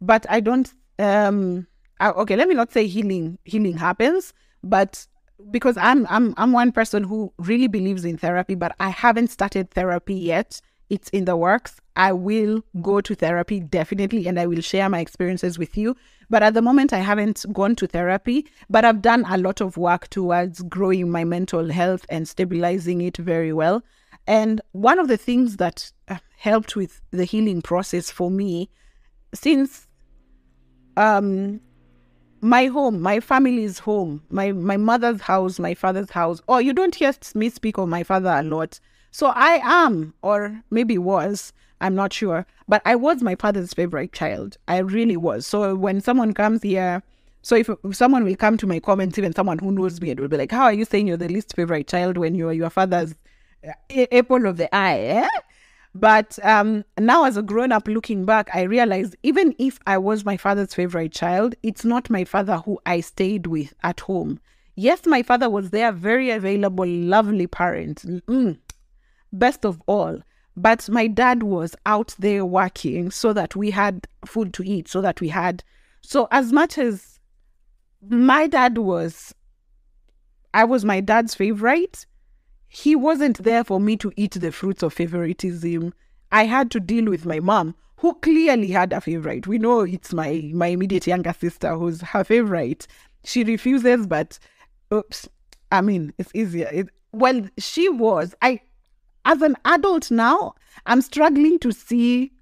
but I don't um okay, let me not say healing healing happens, but because I'm I'm I'm one person who really believes in therapy, but I haven't started therapy yet it's in the works. I will go to therapy definitely and I will share my experiences with you. But at the moment, I haven't gone to therapy, but I've done a lot of work towards growing my mental health and stabilizing it very well. And one of the things that uh, helped with the healing process for me, since um, my home, my family's home, my, my mother's house, my father's house, or oh, you don't hear me speak of my father a lot. So I am, or maybe was, I'm not sure, but I was my father's favorite child. I really was. So when someone comes here, so if, if someone will come to my comments, even someone who knows me, it will be like, "How are you saying you're the least favorite child when you're your father's uh, apple of the eye?" Eh? But um, now, as a grown up, looking back, I realized even if I was my father's favorite child, it's not my father who I stayed with at home. Yes, my father was there, very available, lovely parent, mm, best of all. But my dad was out there working so that we had food to eat, so that we had. So, as much as my dad was, I was my dad's favorite, he wasn't there for me to eat the fruits of favoritism. I had to deal with my mom, who clearly had a favorite. We know it's my my immediate younger sister who's her favorite. She refuses, but oops, I mean it's easier. It, well, she was. I as an adult now, I'm struggling to see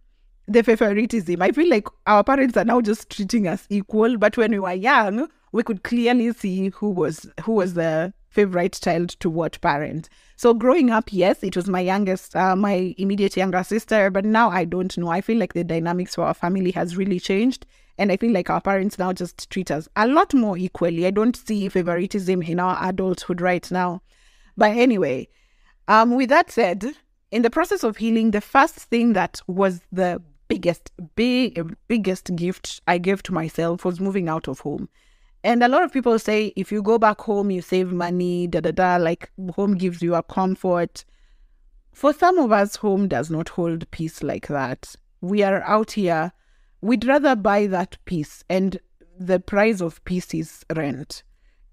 the favoritism. I feel like our parents are now just treating us equal, but when we were young, we could clearly see who was who was the favorite child to what parent. So growing up, yes, it was my youngest, uh, my immediate younger sister, but now I don't know. I feel like the dynamics for our family has really changed. And I feel like our parents now just treat us a lot more equally. I don't see favoritism in our adulthood right now. But anyway, um, with that said, in the process of healing, the first thing that was the biggest, big, biggest gift I gave to myself was moving out of home. And a lot of people say if you go back home, you save money, da da da, like home gives you a comfort. For some of us, home does not hold peace like that. We are out here, we'd rather buy that peace, and the price of peace is rent,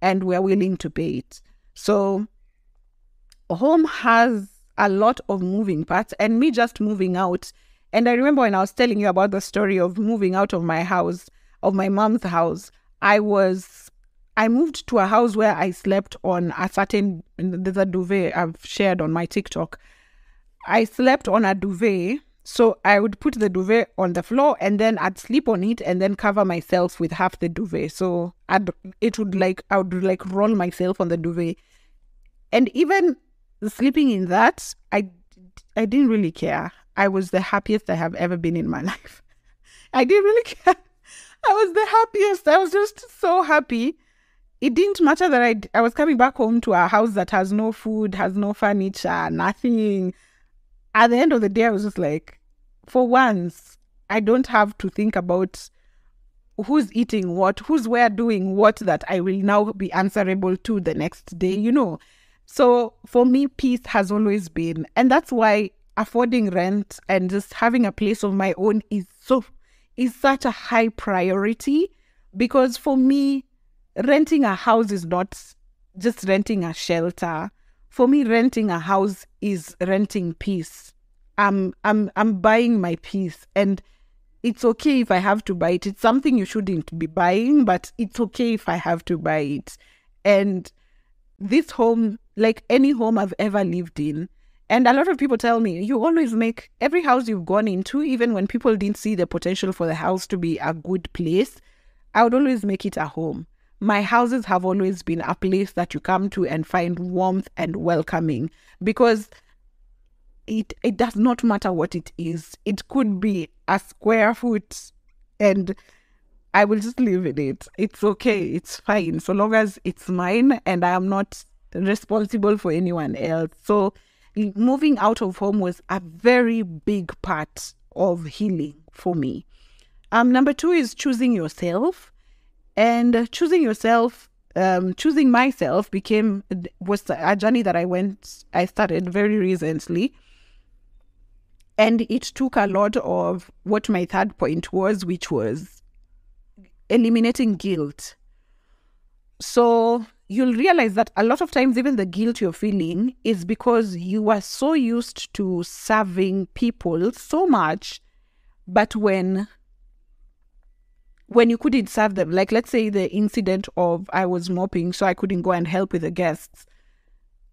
and we're willing to pay it. So home has a lot of moving parts and me just moving out. And I remember when I was telling you about the story of moving out of my house, of my mom's house, I was, I moved to a house where I slept on a certain, there's a duvet I've shared on my TikTok. I slept on a duvet. So I would put the duvet on the floor and then I'd sleep on it and then cover myself with half the duvet. So I'd, it would like, I would like roll myself on the duvet. And even sleeping in that, I, I didn't really care. I was the happiest I have ever been in my life. I didn't really care. I was the happiest. I was just so happy. It didn't matter that I, I was coming back home to a house that has no food, has no furniture, nothing. At the end of the day, I was just like, for once, I don't have to think about who's eating what, who's where doing what that I will now be answerable to the next day, you know. So for me, peace has always been, and that's why affording rent and just having a place of my own is so is such a high priority because for me, renting a house is not just renting a shelter. For me, renting a house is renting peace. I'm I'm I'm buying my peace and it's okay if I have to buy it. It's something you shouldn't be buying, but it's okay if I have to buy it. And this home like any home I've ever lived in. And a lot of people tell me, you always make every house you've gone into, even when people didn't see the potential for the house to be a good place, I would always make it a home. My houses have always been a place that you come to and find warmth and welcoming because it it does not matter what it is. It could be a square foot and I will just live in it. It's okay. It's fine. So long as it's mine and I am not responsible for anyone else. So moving out of home was a very big part of healing for me. Um, number two is choosing yourself, and choosing yourself, um, choosing myself became was a journey that I went, I started very recently, and it took a lot of what my third point was, which was eliminating guilt. So you'll realize that a lot of times, even the guilt you're feeling is because you were so used to serving people so much, but when when you couldn't serve them, like let's say the incident of I was mopping, so I couldn't go and help with the guests.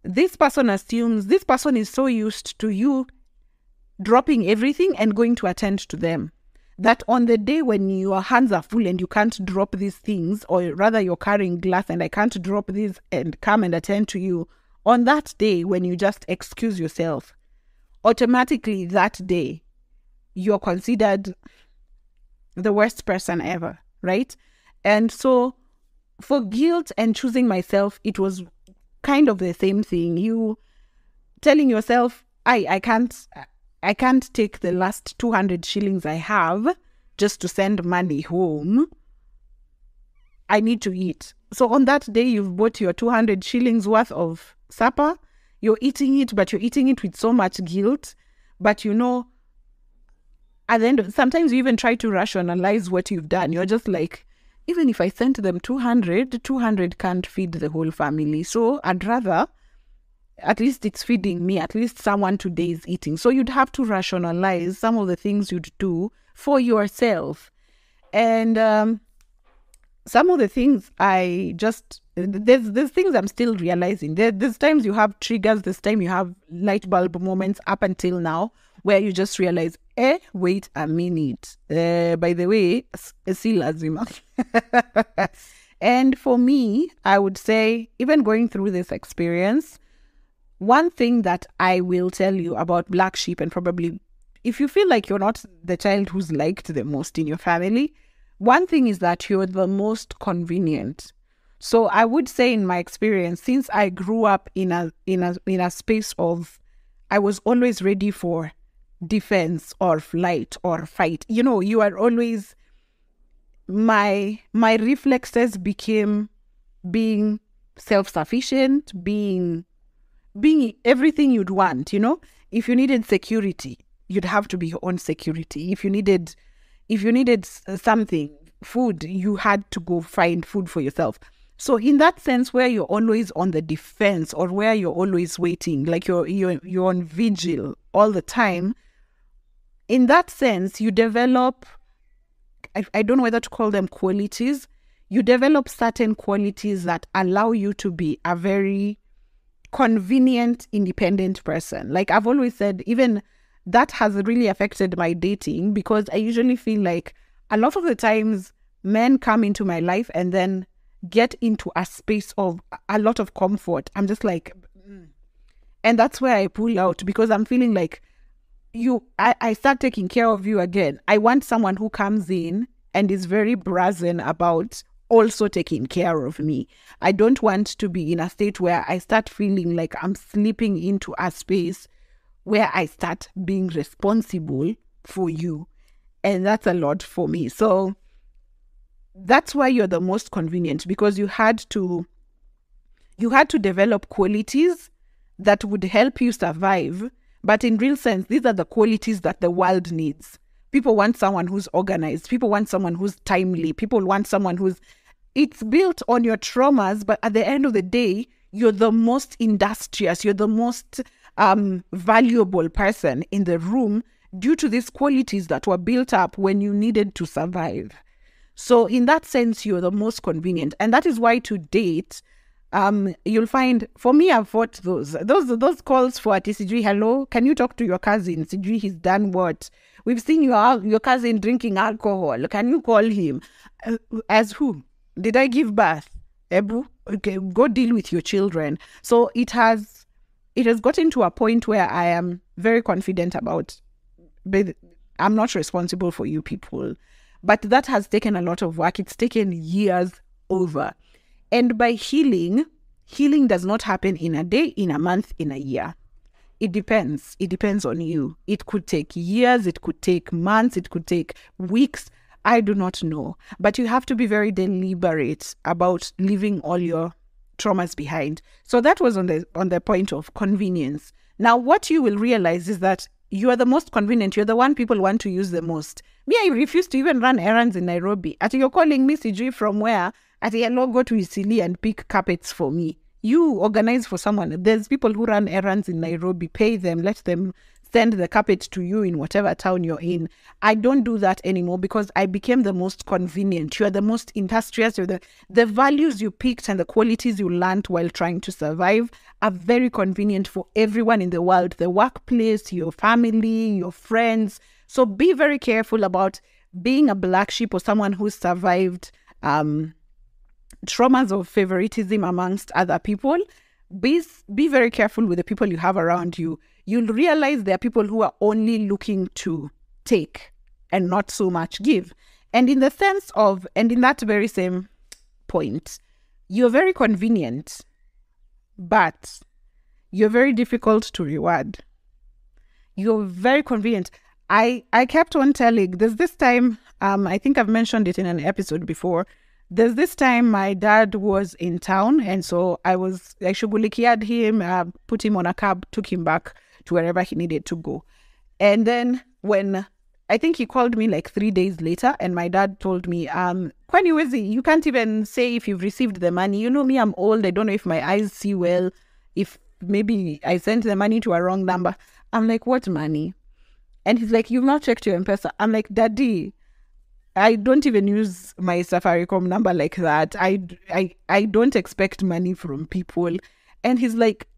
This person assumes this person is so used to you dropping everything and going to attend to them that on the day when your hands are full and you can't drop these things, or rather you're carrying glass and I can't drop these and come and attend to you, on that day when you just excuse yourself, automatically that day you're considered the worst person ever, right? And so for guilt and choosing myself, it was kind of the same thing. You telling yourself, I I can't I can't take the last 200 shillings I have just to send money home. I need to eat. So on that day, you've bought your 200 shillings worth of supper. You're eating it, but you're eating it with so much guilt. But you know, at the end, sometimes you even try to rationalize what you've done. You're just like, even if I sent them 200, 200 can't feed the whole family. So I'd rather, at least it's feeding me, at least someone today is eating. So you'd have to rationalize some of the things you'd do for yourself. And um, some of the things I just there's there's things I'm still realizing. There, there's times you have triggers, this time you have light bulb moments up until now where you just realize, eh, wait a minute. Uh, by the way, lazima. and for me, I would say, even going through this experience, one thing that I will tell you about black sheep, and probably if you feel like you're not the child who's liked the most in your family, one thing is that you're the most convenient. So I would say in my experience, since I grew up in a in a in a space of I was always ready for defense or flight or fight. You know, you are always my my reflexes became being self-sufficient, being being everything you'd want, you know? If you needed security, you'd have to be your own security. If you needed if you needed uh, something, food, you had to go find food for yourself. So in that sense, where you're always on the defense or where you're always waiting, like you're you're you're on vigil all the time, in that sense, you develop, I, I don't know whether to call them qualities, you develop certain qualities that allow you to be a very convenient, independent person. Like I've always said, even that has really affected my dating because I usually feel like a lot of the times men come into my life and then get into a space of a lot of comfort. I'm just like, and that's where I pull out because I'm feeling like you I, I start taking care of you again. I want someone who comes in and is very brazen about also taking care of me. I don't want to be in a state where I start feeling like I'm slipping into a space where I start being responsible for you. And that's a lot for me. So that's why you're the most convenient because you had to you had to develop qualities that would help you survive but in real sense, these are the qualities that the world needs. People want someone who's organized. People want someone who's timely. People want someone who's. It's built on your traumas, but at the end of the day, you're the most industrious. You're the most um, valuable person in the room due to these qualities that were built up when you needed to survive. So, in that sense, you're the most convenient. And that is why to date, um, you'll find for me, I've fought those those those calls for TCG. Hello, can you talk to your cousin? CG, he's done what? We've seen your your cousin drinking alcohol. Can you call him? Uh, as who? Did I give birth? Ebu, okay, go deal with your children. So it has it has gotten to a point where I am very confident about. I'm not responsible for you people, but that has taken a lot of work. It's taken years over. And by healing, healing does not happen in a day, in a month, in a year. It depends. It depends on you. It could take years, it could take months, it could take weeks. I do not know. But you have to be very deliberate about leaving all your traumas behind. So that was on the on the point of convenience. Now what you will realize is that you are the most convenient. You're the one people want to use the most. Me, I refuse to even run errands in Nairobi. At you're calling me CG from where? At the end, go to Eastleigh and pick carpets for me. You organize for someone. There's people who run errands in Nairobi. Pay them. Let them send the carpet to you in whatever town you're in. I don't do that anymore because I became the most convenient. You are the most industrious. You're the the values you picked and the qualities you learned while trying to survive are very convenient for everyone in the world. The workplace, your family, your friends. So be very careful about being a black sheep or someone who survived um, traumas of favoritism amongst other people. Be be very careful with the people you have around you you'll realize there are people who are only looking to take and not so much give. And in the sense of, and in that very same point, you're very convenient, but you're very difficult to reward. You're very convenient. I I kept on telling. There's this time. Um, I think I've mentioned it in an episode before. There's this time my dad was in town, and so I was I shugulikiad him, uh, put him on a cab, took him back to wherever he needed to go. And then when I think he called me like three days later, and my dad told me, um, Kwani Wezi, you can't even say if you've received the money. You know me, I'm old. I don't know if my eyes see well, if maybe I sent the money to a wrong number. I'm like, what money? And he's like, you've not checked your M-Pesa. I'm like, Daddy, I don't even use my Safaricom number like that. I, I, I don't expect money from people. And he's like,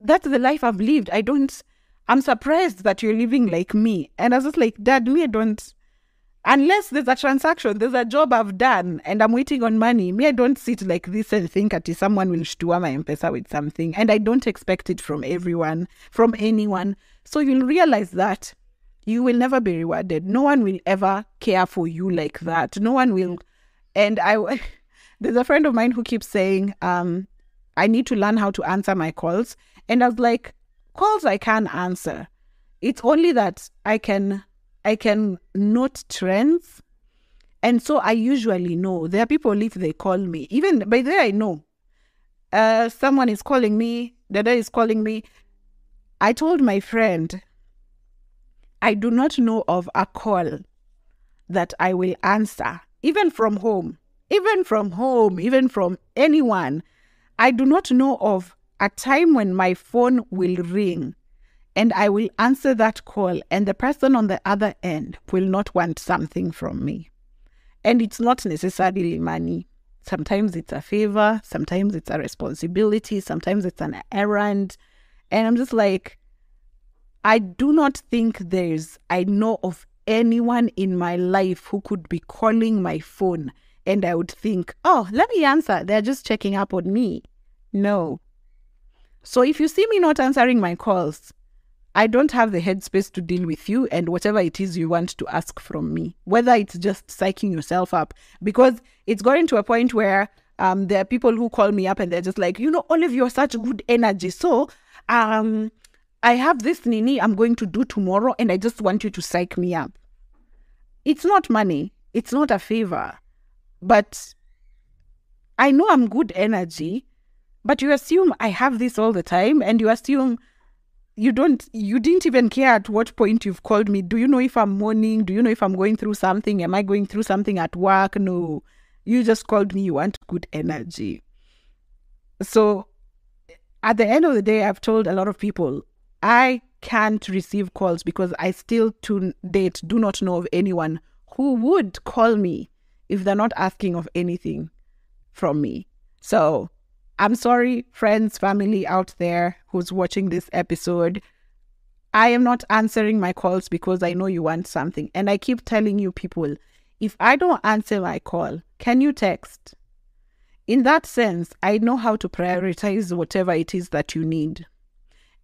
that's the life I've lived. I don't, I'm surprised that you're living like me. And I was just like, Dad, me, I don't, unless there's a transaction, there's a job I've done and I'm waiting on money. Me, I don't sit like this and think that someone will shtua my M-Pesa with something. And I don't expect it from everyone, from anyone. So you'll realize that you will never be rewarded. No one will ever care for you like that. No one will. And I, there's a friend of mine who keeps saying, um, I need to learn how to answer my calls. And I was like, calls I can answer. It's only that I can I can note trends. And so I usually know. There are people if they call me. Even by the way I know. Uh someone is calling me, other is calling me. I told my friend, I do not know of a call that I will answer, even from home, even from home, even from anyone. I do not know of a time when my phone will ring and I will answer that call, and the person on the other end will not want something from me. And it's not necessarily money. Sometimes it's a favor, sometimes it's a responsibility, sometimes it's an errand. And I'm just like, I do not think there's, I know of anyone in my life who could be calling my phone and I would think, oh, let me answer. They're just checking up on me. No, so if you see me not answering my calls, I don't have the headspace to deal with you and whatever it is you want to ask from me, whether it's just psyching yourself up, because it's gotten to a point where um, there are people who call me up and they're just like, you know, all of you're such good energy. So um, I have this nini I'm going to do tomorrow and I just want you to psych me up. It's not money, it's not a favor, but I know I'm good energy but you assume I have this all the time and you assume you don't you didn't even care at what point you've called me. Do you know if I'm mourning? Do you know if I'm going through something? Am I going through something at work? No. You just called me, you want good energy. So at the end of the day, I've told a lot of people I can't receive calls because I still to date do not know of anyone who would call me if they're not asking of anything from me. So I'm sorry, friends, family out there who's watching this episode. I am not answering my calls because I know you want something. And I keep telling you, people, if I don't answer my call, can you text? In that sense, I know how to prioritize whatever it is that you need.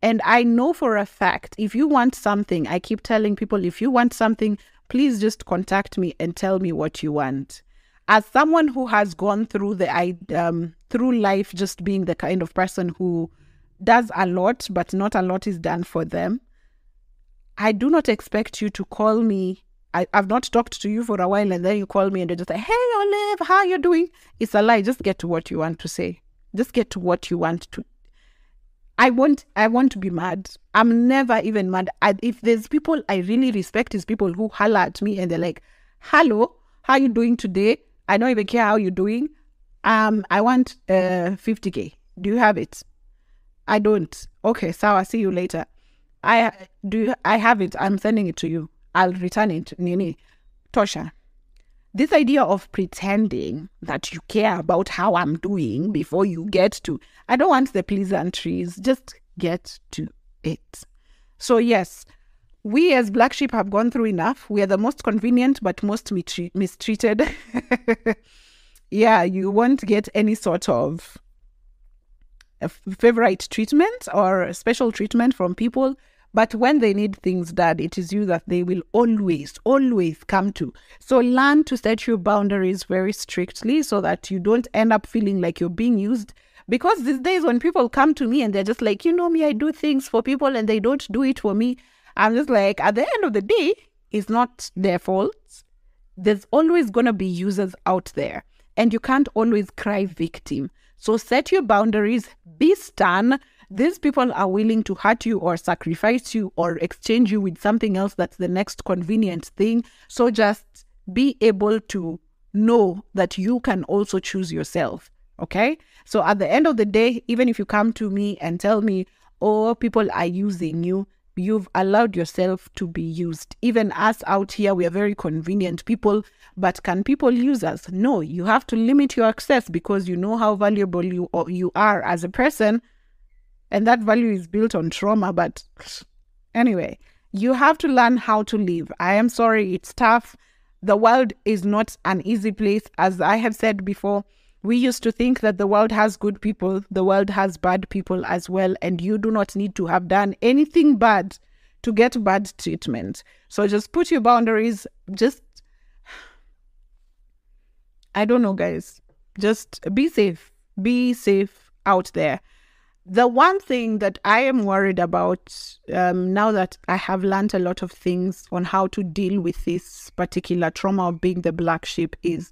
And I know for a fact, if you want something, I keep telling people, if you want something, please just contact me and tell me what you want. As someone who has gone through the um, through life just being the kind of person who does a lot but not a lot is done for them i do not expect you to call me. I, have not talked to you for a while and then you call me and you just say hey olive how you doing? It's a lie. Just get to what you want to say. Just get to what you want to i want i want to be mad i'm never even mad I, if there's people i really respect is people who holler at me and they're like hello how you doing today I don't even care how you're doing. Um, I want uh 50k. Do you have it? I don't. Okay, so I'll see you later. I do. I have it. I'm sending it to you. I'll return it. Nini, Tosha. This idea of pretending that you care about how I'm doing before you get to. I don't want the pleasantries. Just get to it. So yes, we as black sheep have gone through enough. We are the most convenient but most mistreated. yeah, you won't get any sort of uh, favorite treatment or special treatment from people. But when they need things done, it is you that they will always, always come to. So learn to set your boundaries very strictly so that you don't end up feeling like you're being used. Because these days, when people come to me and they're just like, you know me, I do things for people and they don't do it for me, I'm just like, at the end of the day, it's not their fault. There's always going to be users out there, and you can't always cry victim. So set your boundaries, be stern. These people are willing to hurt you or sacrifice you or exchange you with something else that's the next convenient thing. So just be able to know that you can also choose yourself. Okay. So at the end of the day, even if you come to me and tell me, oh, people are using you, you've allowed yourself to be used. Even us out here, we are very convenient people, but can people use us? No, you have to limit your access because you know how valuable you you are as a person, and that value is built on trauma. But anyway, you have to learn how to live. I am sorry, it's tough. The world is not an easy place, as I have said before. We used to think that the world has good people, the world has bad people as well, and you do not need to have done anything bad to get bad treatment. So just put your boundaries, just I don't know, guys. Just be safe. Be safe out there. The one thing that I am worried about um, now that I have learned a lot of things on how to deal with this particular trauma of being the black sheep is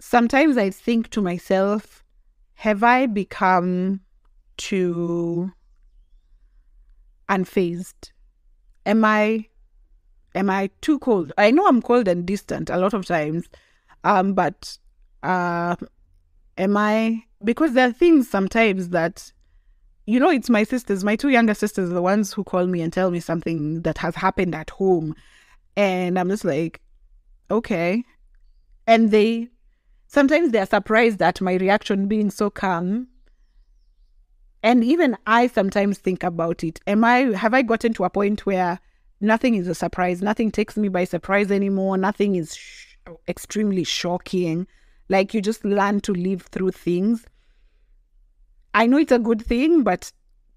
sometimes I think to myself, have I become too unfazed? Am I am I too cold? I know I'm cold and distant a lot of times. Um, but uh am I because there are things sometimes that you know it's my sisters, my two younger sisters, the ones who call me and tell me something that has happened at home. And I'm just like, okay. And they sometimes they're surprised at my reaction being so calm. And even I sometimes think about it. Am I have I gotten to a point where nothing is a surprise, nothing takes me by surprise anymore, nothing is sh- extremely shocking. Like you just learn to live through things. I know it's a good thing, but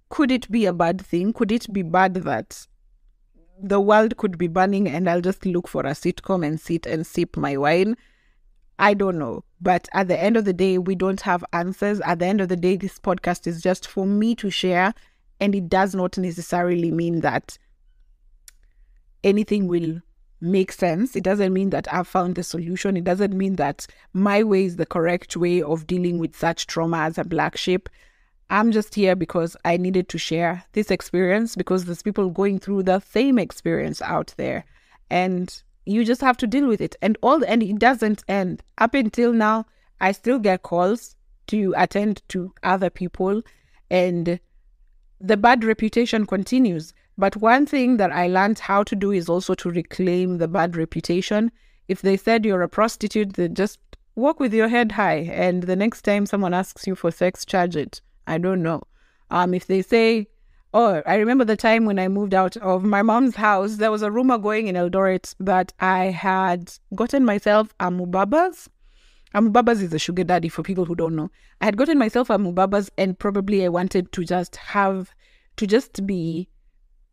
could it be a bad thing? Could it be bad that the world could be burning and I'll just look for a sitcom and sit and sip my wine? I don't know. But at the end of the day, we don't have answers. At the end of the day, this podcast is just for me to share. And it does not necessarily mean that anything will make sense. It doesn't mean that I've found the solution. It doesn't mean that my way is the correct way of dealing with such trauma as a black sheep. I'm just here because I needed to share this experience because there's people going through the same experience out there. And you just have to deal with it. And all the and it doesn't end. Up until now, I still get calls to attend to other people and the bad reputation continues. But one thing that I learned how to do is also to reclaim the bad reputation. If they said you're a prostitute, then just walk with your head high. And the next time someone asks you for sex, charge it. I don't know. Um, if they say Oh, I remember the time when I moved out of my mom's house. There was a rumor going in Eldoret that I had gotten myself a Mubabas. Mubabas is a sugar daddy for people who don't know. I had gotten myself a Mubabas and probably I wanted to just have, to just be,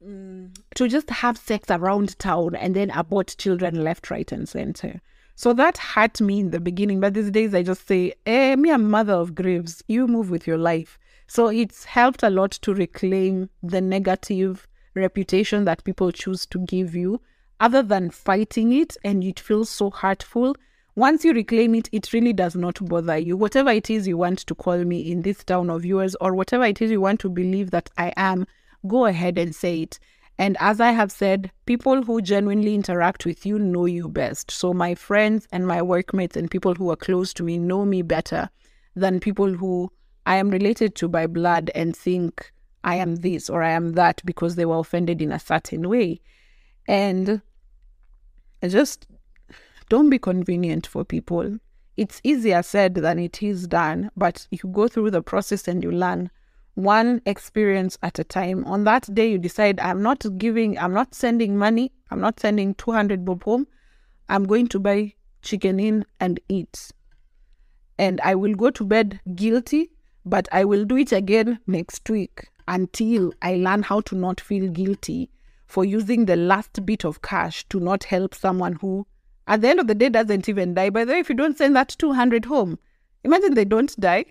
to just have sex around town and then abort children left, right, and center. So that hurt me in the beginning, but these days I just say, eh, me, I'm mother of graves. You move with your life. So it's helped a lot to reclaim the negative reputation that people choose to give you, other than fighting it and it feels so hurtful. Once you reclaim it, it really does not bother you. Whatever it is you want to call me in this town of yours, or whatever it is you want to believe that I am, go ahead and say it. And as I have said, people who genuinely interact with you know you best. So my friends and my workmates and people who are close to me know me better than people who I am related to by blood and think I am this or I am that because they were offended in a certain way. And just don't be convenient for people. It's easier said than it is done, but you go through the process and you learn one experience at a time. On that day, you decide, I'm not giving, I'm not sending money, I'm not sending 200 bob home. I'm going to buy Chicken Inn and eat. And I will go to bed guilty, but I will do it again next week until I learn how to not feel guilty for using the last bit of cash to not help someone who, at the end of the day, doesn't even die. By the way, if you don't send that 200 home, imagine they don't die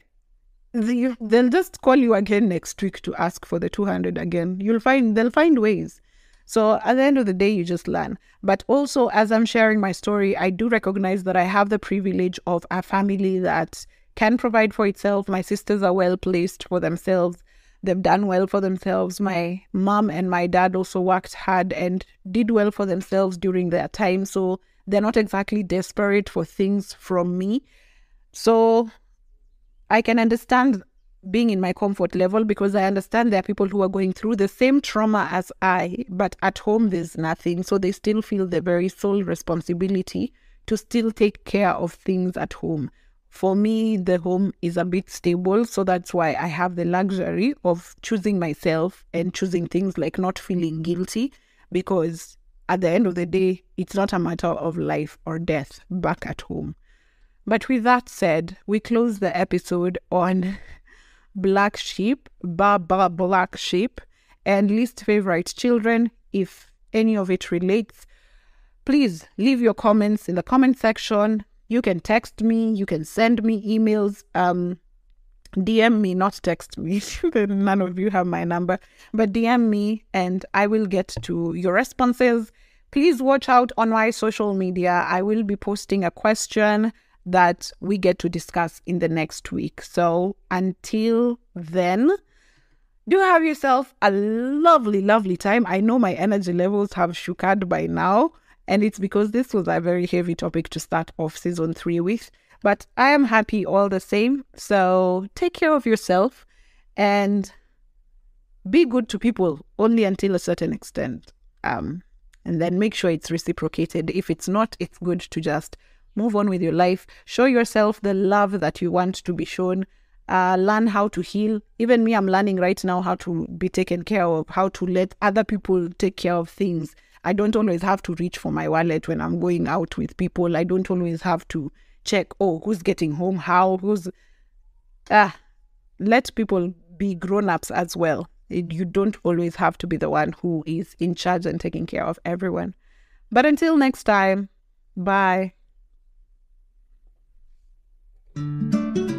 they'll just call you again next week to ask for the 200 again. You'll find, they'll find ways. So at the end of the day, you just learn. But also, as I'm sharing my story, I do recognize that I have the privilege of a family that can provide for itself. My sisters are well placed for themselves. They've done well for themselves. My mom and my dad also worked hard and did well for themselves during their time. So they're not exactly desperate for things from me. So I can understand being in my comfort level because I understand there are people who are going through the same trauma as I, but at home there's nothing. So they still feel the very sole responsibility to still take care of things at home. For me, the home is a bit stable. So that's why I have the luxury of choosing myself and choosing things like not feeling guilty because at the end of the day, it's not a matter of life or death back at home. But with that said, we close the episode on Black Sheep, Ba Ba Black Sheep, and least favorite children. If any of it relates, please leave your comments in the comment section. You can text me, you can send me emails, um, DM me, not text me. None of you have my number, but DM me and I will get to your responses. Please watch out on my social media. I will be posting a question that we get to discuss in the next week. So until then, do have yourself a lovely, lovely time. I know my energy levels have shooked by now, and it's because this was a very heavy topic to start off season three with. But I am happy all the same. So take care of yourself and be good to people only until a certain extent. Um, and then make sure it's reciprocated. If it's not, it's good to just move on with your life, show yourself the love that you want to be shown, uh, learn how to heal. Even me, I'm learning right now how to be taken care of, how to let other people take care of things. I don't always have to reach for my wallet when I'm going out with people. I don't always have to check, oh, who's getting home, how, who's. Ah, let people be grown ups as well. You don't always have to be the one who is in charge and taking care of everyone. But until next time, bye thank you